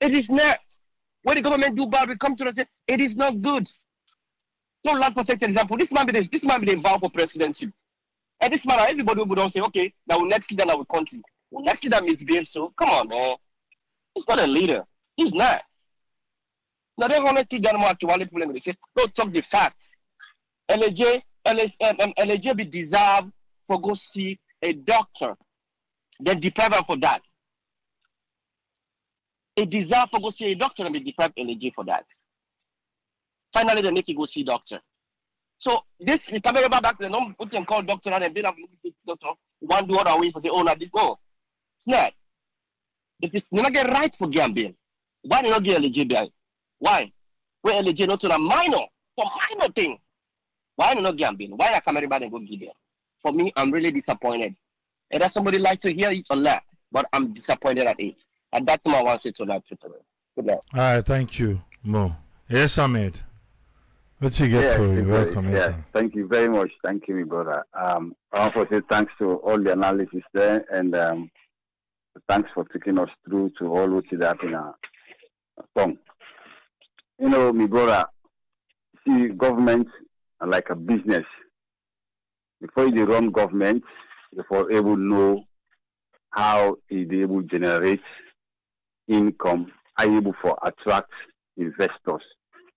It is not. When the government do bad, we come to us and say, it is not good. No land sector example. This man be this man be the involved for presidency. And this man, everybody would don't say, okay, now we next leader in our country. We next leader misbehave. So come on, man. He's not a leader. He's not. Now they honestly don't know actually problem. They say, don't talk the facts. LJ, LJ, LJ be deserve for go see a doctor, then deprive her for that. A desire for go see a doctor and be deprived LG for that. Finally, they make you go see doctor. So this the Kamarainba then, no put him call doctor and then have doctor one do other way for say, oh no, this no. It's not. If it's not get right for gambling, why not get LG Why? Where LG not to a minor for minor thing. Why not gambling? Why Kamarainba and go give them? For me, I'm really disappointed. And that somebody like to hear it or not, but I'm disappointed at it. And that's my one say to that Good night. All right, thank you, Mo. Yes, Ahmed. What you get yeah, for you? Welcome, yeah, yes, Thank you very much. Thank you, my brother. Um, I want to say thanks to all the analysis there, and um, thanks for taking us through to all what is happening. Our song. You know, my brother, see, government like a business before you run government, before able know how is able generate income, are able for attract investors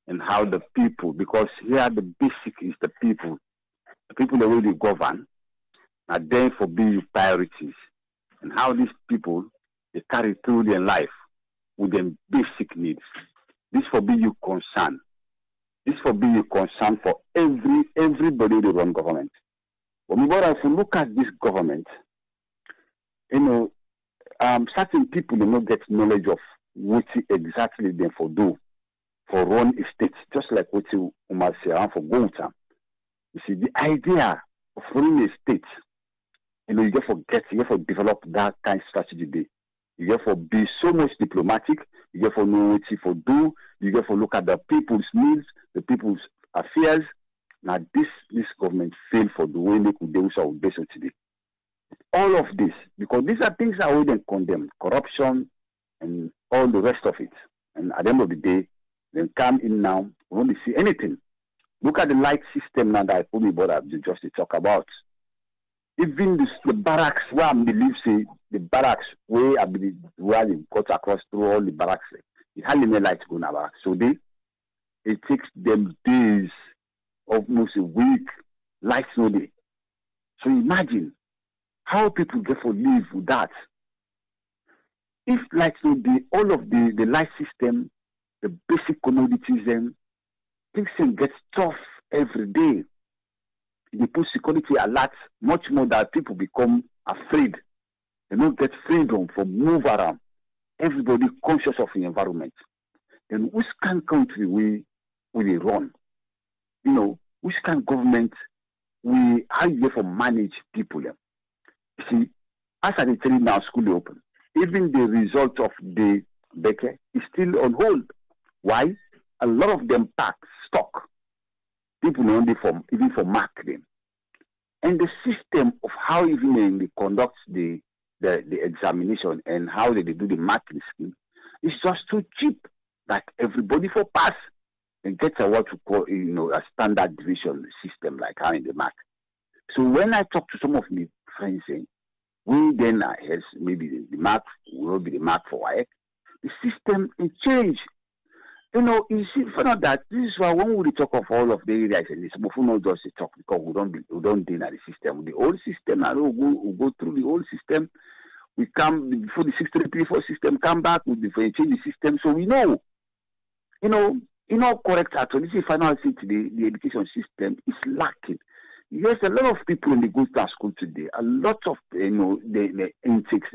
and how the people, because here the basic is the people, the people that really govern, are then for being priorities and how these people they carry through their life with their basic needs. This for be you concern. This for be you concern for every everybody they run government. But if you look at this government, you know, um, certain people do not get knowledge of what exactly they for do for run state. just like what you must say for Gouta. You see, the idea of running a state, you know, you for get, you for develop that kind of strategy. There. You for be so much diplomatic. You for know what you for do. You for look at the people's needs, the people's affairs, now this this government failed for the way they could do so today. All of this, because these are things that we then condemn, corruption and all the rest of it. And at the end of the day, then come in now, we won't see anything. Look at the light system now that I put me bother just to talk about. Even the barracks where I believe say the barracks where I believe where they got across through all the barracks, it hardly no light go now. So they it takes them days, a week, lights no day. So imagine how people get for live with that. If no day, all of the, the light system, the basic commodities then, things get tough every day. They put security alert much more that people become afraid. They don't get freedom for move around. Everybody conscious of the environment. Then which kind of country we we run? You know, which kind of government we how you for manage people? You see, as I tell you now, school open. Even the result of the Becker is still on hold. Why? A lot of them pack stock. People only for even for marketing. And the system of how even they conduct the, the, the examination and how they, they do the marking scheme is just too cheap. that everybody for pass and get a what to call you know a standard division system like how in the mark. So when I talk to some of my friends saying we then uh, has maybe the, the mark will be the mark for WAEC, the system will change you know, you see, for that, this is why when we talk of all of the areas and this, we not just talk because we don't be, we don't deal the system. The old system, we go, we go through the old system. We come before the 6334 system come back, we differentiate the system, so we know. You know, you know, correct all. This is final thing today. The education system is lacking. Yes, a lot of people in the go to school today, a lot of you know the, the intakes,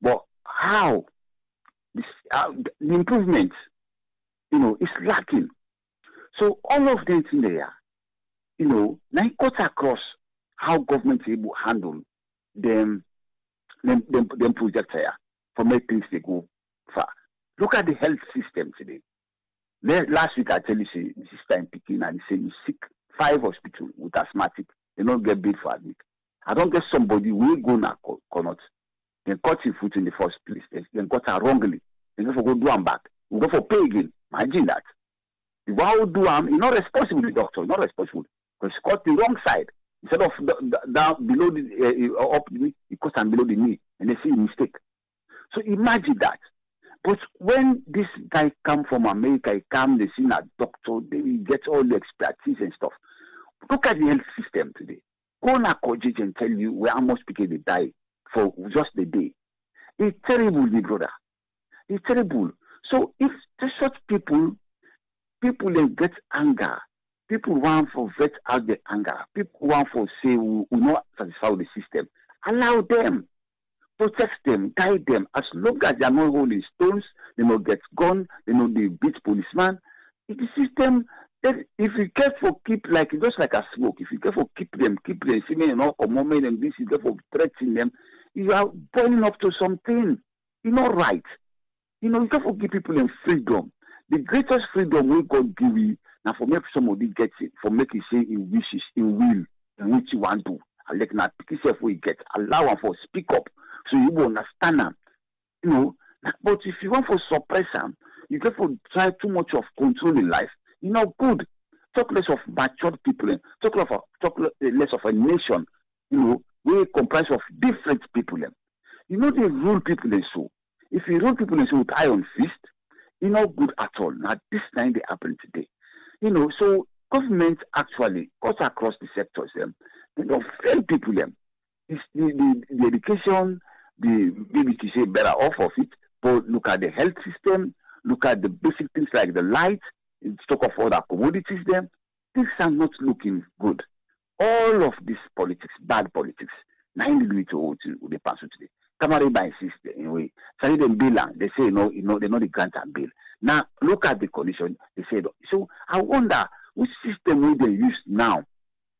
but how this, uh, the improvements you know, it's lacking. So all of them in there, you know, now cut across how government is able handle them, them, them, them projects here for make things they go far. Look at the health system today. Last week I tell you, say, this time picking and say you sick five hospitals with asthmatic, they don't get bid for admit. I don't get somebody will go now cannot. They cut his foot in the first place. They, cut her wrongly. They go for go do them back. We go for pay again. Imagine that. The one who do am, he's not responsible, the doctor, he's not responsible. Because he cut the wrong side. Instead of down below the, uh, up the knee, he cut am below the knee. And they see mistake. So imagine that. But when this guy come from America, he come, they see a doctor, they get all the expertise and stuff. Look at the health system today. Go on a Kojij and tell you where much people they die for just the day. It's terrible, my brother. It's terrible. So if such people, people they get anger. People want for vet out the anger. People want for say we will not satisfy the system. Allow them, protect them, guide them. As long as they are not holding stones, they not get gone, they not they beat policeman. The system, if you care for keep like just like a smoke, if you care for keep them, keep them, see me a moment and this is for threatening them, you are burning up to something. You're not right. You know, you have to give people in freedom. The greatest freedom we God give you now for make somebody gets it, for make it say in wishes, in will, in which you want to. And like now pick yourself you get. Allow them for speak up so you understand them. You know, but if you want for suppress them, you get for try too much of control in life. You know, good. Talk less of matured people. Eh? Talk less of talk less of a nation. You know, we comprise of different people. Eh? You know, they rule people so. If you rule people in with iron fist, it's not good at all. Now, this time they happen today. You know, so government actually cut across the sectors. Um, they don't fail people. Um, the, the, the education, the say better off of it, but look at the health system, look at the basic things like the light, talk of other commodities Them things are not looking good. All of this politics, bad politics, nine degree to the pass today. Kamarainba insists anyway. Sally them bill they say no, you know, they know the grant and bill. Now look at the condition. They say so. I wonder which system will they use now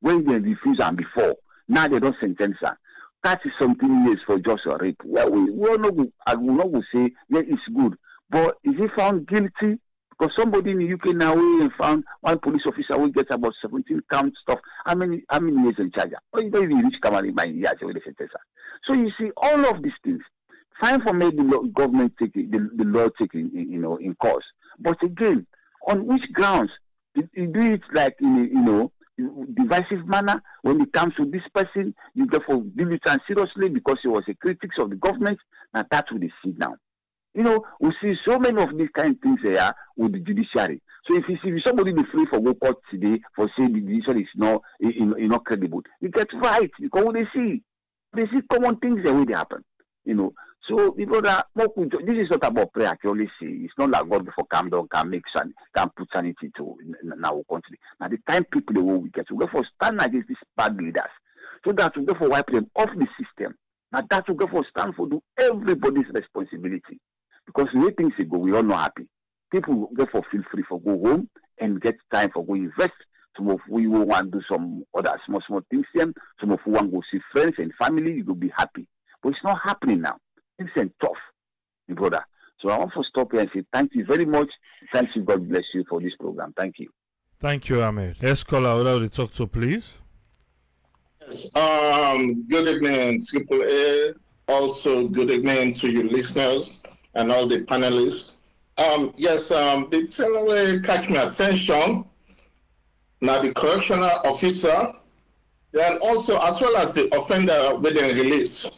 when they refuse and before. Now they don't sentence her. Thirty something years for Joshua rape. Well, we will not. I will not say yeah, it's good, but is he found guilty? Because somebody in the UK now we found one police officer will get about 17 count stuff. How many how many years in charge? Oh, you don't even reach Kamari in years with the sentence. So you see, all of these things, fine for maybe the government taking the, the law taking you know in course. But again, on which grounds? Do it like you know divisive manner when it comes to this person. You therefore deal it seriously because he was a critic of the government. Now that they see now. You know, we see so many of these kind of things here with the judiciary. So if you see if somebody be free for go court today for saying the judiciary is not is not credible, you get right because they see, they see common things the way they happen. You know. So the brother, this is not about prayer. Actually, see, it's not like God before calm down can make san, can put sanity to in, our country. Now the time people the way we get, we for stand against these bad leaders, so that we for wipe them off the system. Now that we go for stand for do everybody's responsibility. Because way things go, we all not happy. People go for feel free for go home and get time for go invest. Some of we will want to do some other small small things. Them. Some of we want to go see friends and family. You will be happy, but it's not happening now. Things are tough, my brother. So I want to stop here and say thank you very much. Thank you. God bless you for this program. Thank you. Thank you, Ahmed. Let's call out without the talk to, please. Yes. Um, good evening, Triple A. Also, good evening to your listeners and all the panelists. Um, yes, um, the thing that catch my attention now the correctional officer, then also as well as the offender within release.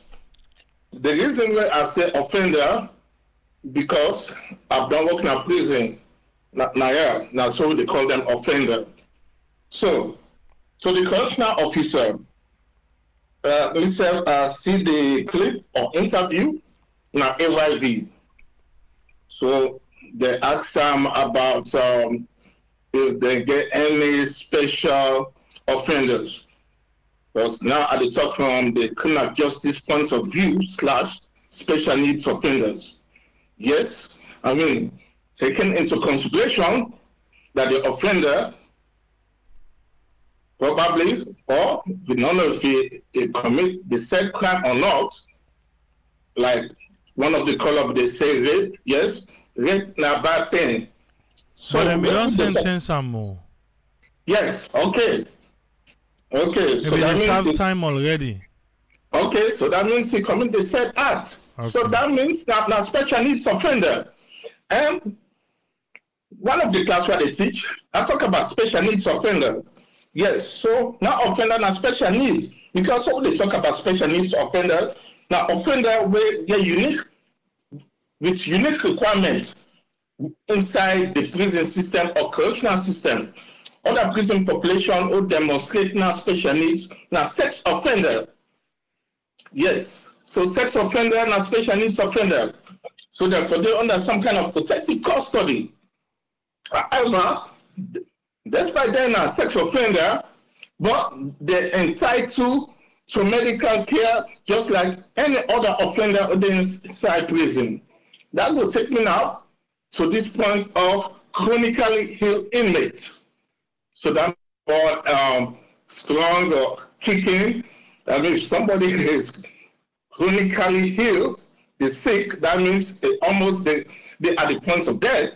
The reason why I say offender because I've been working in a prison. Now, now so they call them offender. So, so the correctional officer, uh, myself uh, see the clip or interview now AYV. So they ask them about um, if they get any special offenders. Because now at the top um, from the criminal justice point of view slash special needs offenders. Yes, I mean, taking into consideration that the offender probably, or we don't know if he, he commit the said crime or not, like one of the column they say rape, yes, rape na bad thing. So but we don't sentence some more. Yes, okay. Okay, so that means have time already. Okay, so that means he commit the said act. Okay. So that means that now special needs offender. And um, one of the class where they teach, I talk about special needs offender. Yes, so now offender now special needs. Because when they talk about special needs offender, now offender where they're unique with unique requirements inside the prison system or correctional system. Other prison population who demonstrate now special needs, now sex offender. Yes, so sex offender now special needs offender. So therefore they're under some kind of protective custody. However, despite them now sex offender, but they're entitled to medical care just like any other offender inside prison. That will take me now to this point of chronically ill inmates. So that for um, strong or kicking, that means somebody is chronically ill, is sick, that means almost they, they are at the point of death,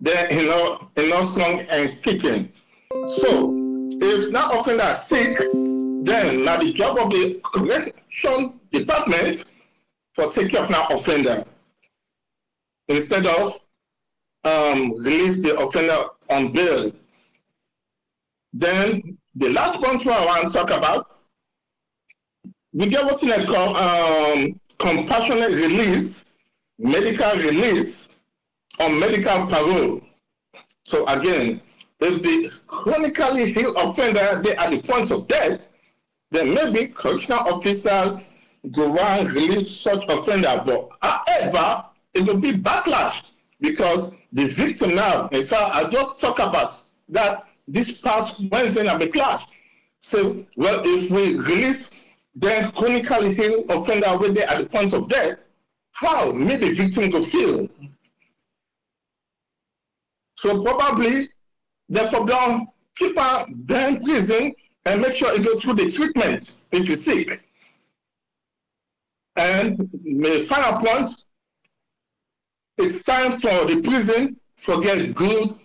they're you know, strong and kicking. So if not often are sick, then now the job of the correction department for taking up now offender instead of um, release the offender on bail. Then the last point I want to talk about, we get what's in call um, compassionate release, medical release, or medical parole. So again, if the chronically ill offender they are at the point of death, then maybe correctional officer go and release such offender. But however, it will be backlash because the victim now, in fact, I just talk about that this past Wednesday in the class. So, well, if we release the chronically ill offender when they at the point of death, how may the victim go feel? So probably, the don't keep her in prison and make sure you go through the treatment if you're sick. And the final point, it's time for the prison to get good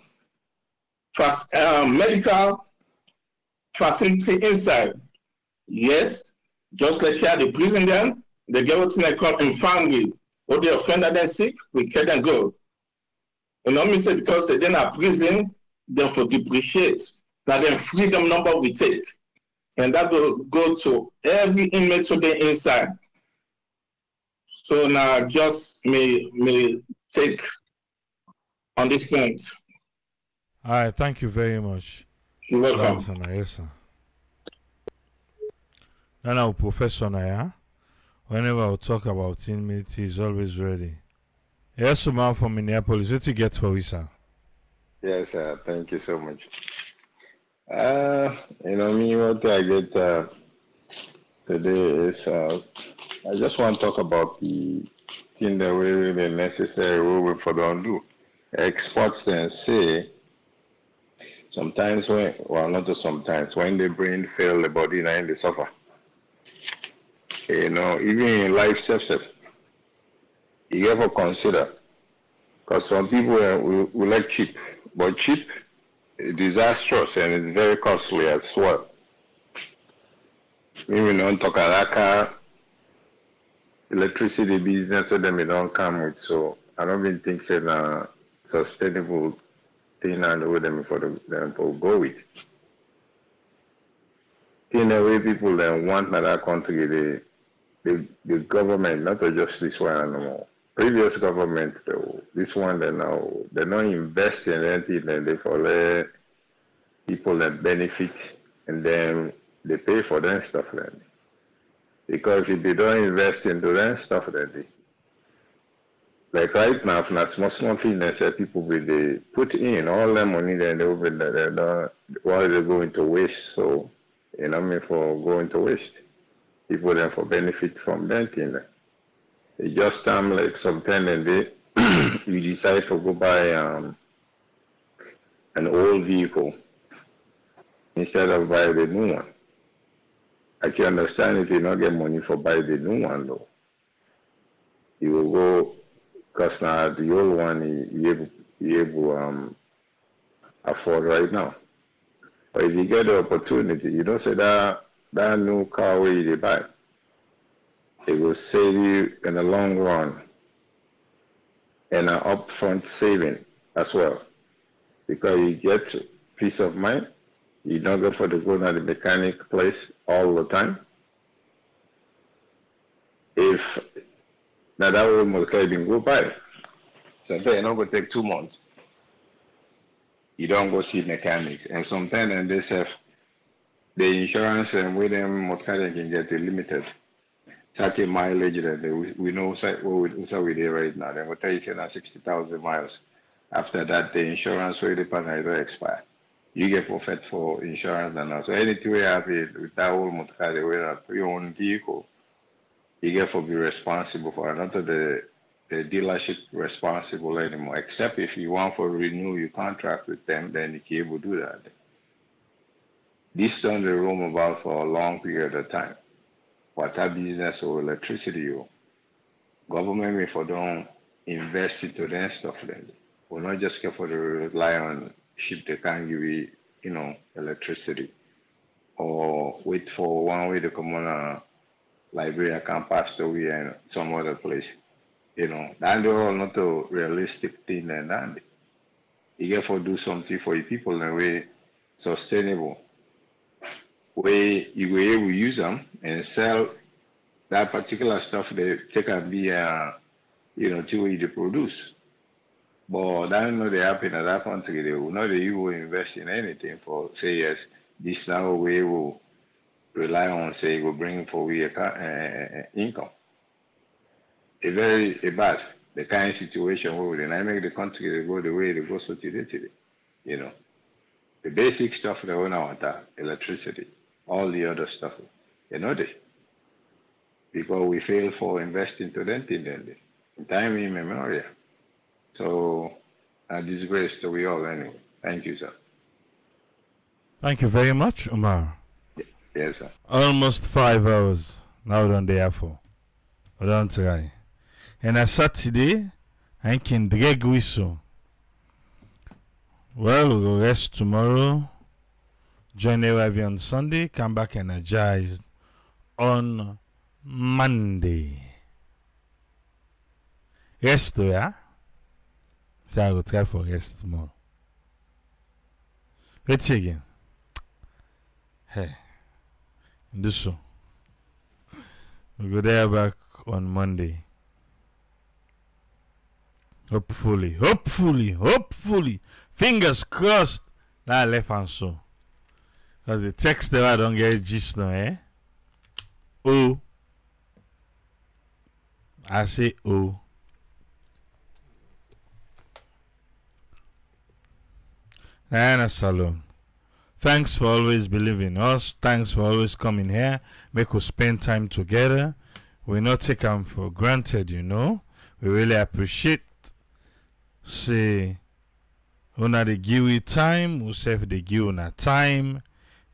fast, um, medical facility inside. Yes, just like here the prison then, they get what they call infirmary. Or the offender then sick, we can them go. You know me say because they then are prison, then for depreciate. That then freedom number we take. And that will go to every inmate to the inside. So now just may may take on this point. All right, thank you very much. You're welcome. That's an yes, sir. Now, now, Professor Naya, whenever I talk about inmate, he's always ready. Yes, man from Minneapolis. What you get for sir? Yes, uh, thank you so much. Uh, you know, me, what I get uh, today is uh, I just want to talk about the thing that we really necessary we for don't do. Experts then say sometimes when, well, not sometimes, when the brain fail, the body now they suffer. You know, even in life self, you have to consider. Because some people uh, will, like cheap, but cheap is disastrous and it's very costly as well. Talk about that electricity business so them it don't come with so I don't even think it's a sustainable thing and way them for the, them to go with. In the way people then want another country the the, the government, not just this one anymore. Previous government though, this one they now they not invest in anything and they follow people that benefit and then they pay for their stuff then. Because if they don't invest into their stuff then they like right now, from a small small they say people will they put in all their money then they will they don't why they go into waste so you know I mean for going to waste. People then for benefit from that thing. It just time like sometime and they you decide to go buy um an old vehicle instead of buy the new one. I can understand if you not get money for buy the new one though. You will go because now the old one you, you able you able um afford right now. But if you get the opportunity, you don't say that that new car where you buy. It will save you in the long run and an upfront saving as well. Because you get peace of mind. You don't go for the go to the mechanic place all the time. If now that will multiply can go by. Sometimes it's not take two months. You don't go see mechanics. And sometimes and they say the insurance and with them mechanic can get limited. Certain mileage that they, we know what we we there right now. They will tell you now sixty thousand miles. After that the insurance will depend on it expire. You get forfeit for insurance and all. So anything we have it with that whole motor car, will have your own vehicle you get to be responsible for another the the dealership responsible anymore. Except if you want to renew your contract with them, then you can able to do that. This turned the room about for a long period of time. Water business or electricity, you government if for don't invest into that stuff then. We're not just careful to rely on ship they can give you, you know, electricity. Or wait for one way to come on Liberia away and some other place. You know, they're all not a realistic thing and that. You get to do something for your people in a way sustainable. Where you will able to use them and sell that particular stuff they take and be uh, you know, to way they produce. But that know they happen in that country, they will not they will invest in anything for say yes, this now we will rely on say will bring for we uh, income. A very a bad the kind of situation where then I make the country go the way they go so today today. You know. The basic stuff they own water, electricity, all the other stuff. You know they because we fail for investing to them in them in time immemorial. So a disgrace to we all anyway. Thank you, sir. Thank you very much, Umar. Yes, sir. Almost five hours now on the for. I don't try. And a Saturday, I can drag whistle. Well, we'll rest tomorrow. Join arrive on Sunday. Come back energized on Monday. Rest, oh, yeah? So I will try for rest tomorrow. Let's see again. Hey. Do so. We go there back on Monday. Hopefully, hopefully, hopefully. Fingers crossed. That left hand so. Because the text there I don't get gist now, eh? O. I say O. Diana Salon. Thanks for always believing us. Thanks for always coming here. Make us spend time together. We not take them for granted, you know. We really appreciate. Say, una the give it time, we save the give una time,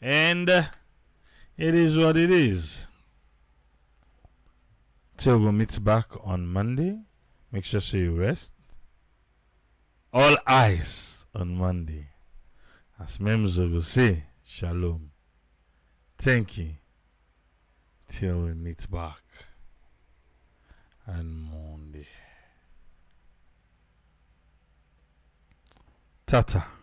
and uh, it is what it is. Till we meet back on Monday, make sure so you rest. All eyes on Monday. As Memzo will say, Shalom. Thank you. Till we meet back on Monday. Tata.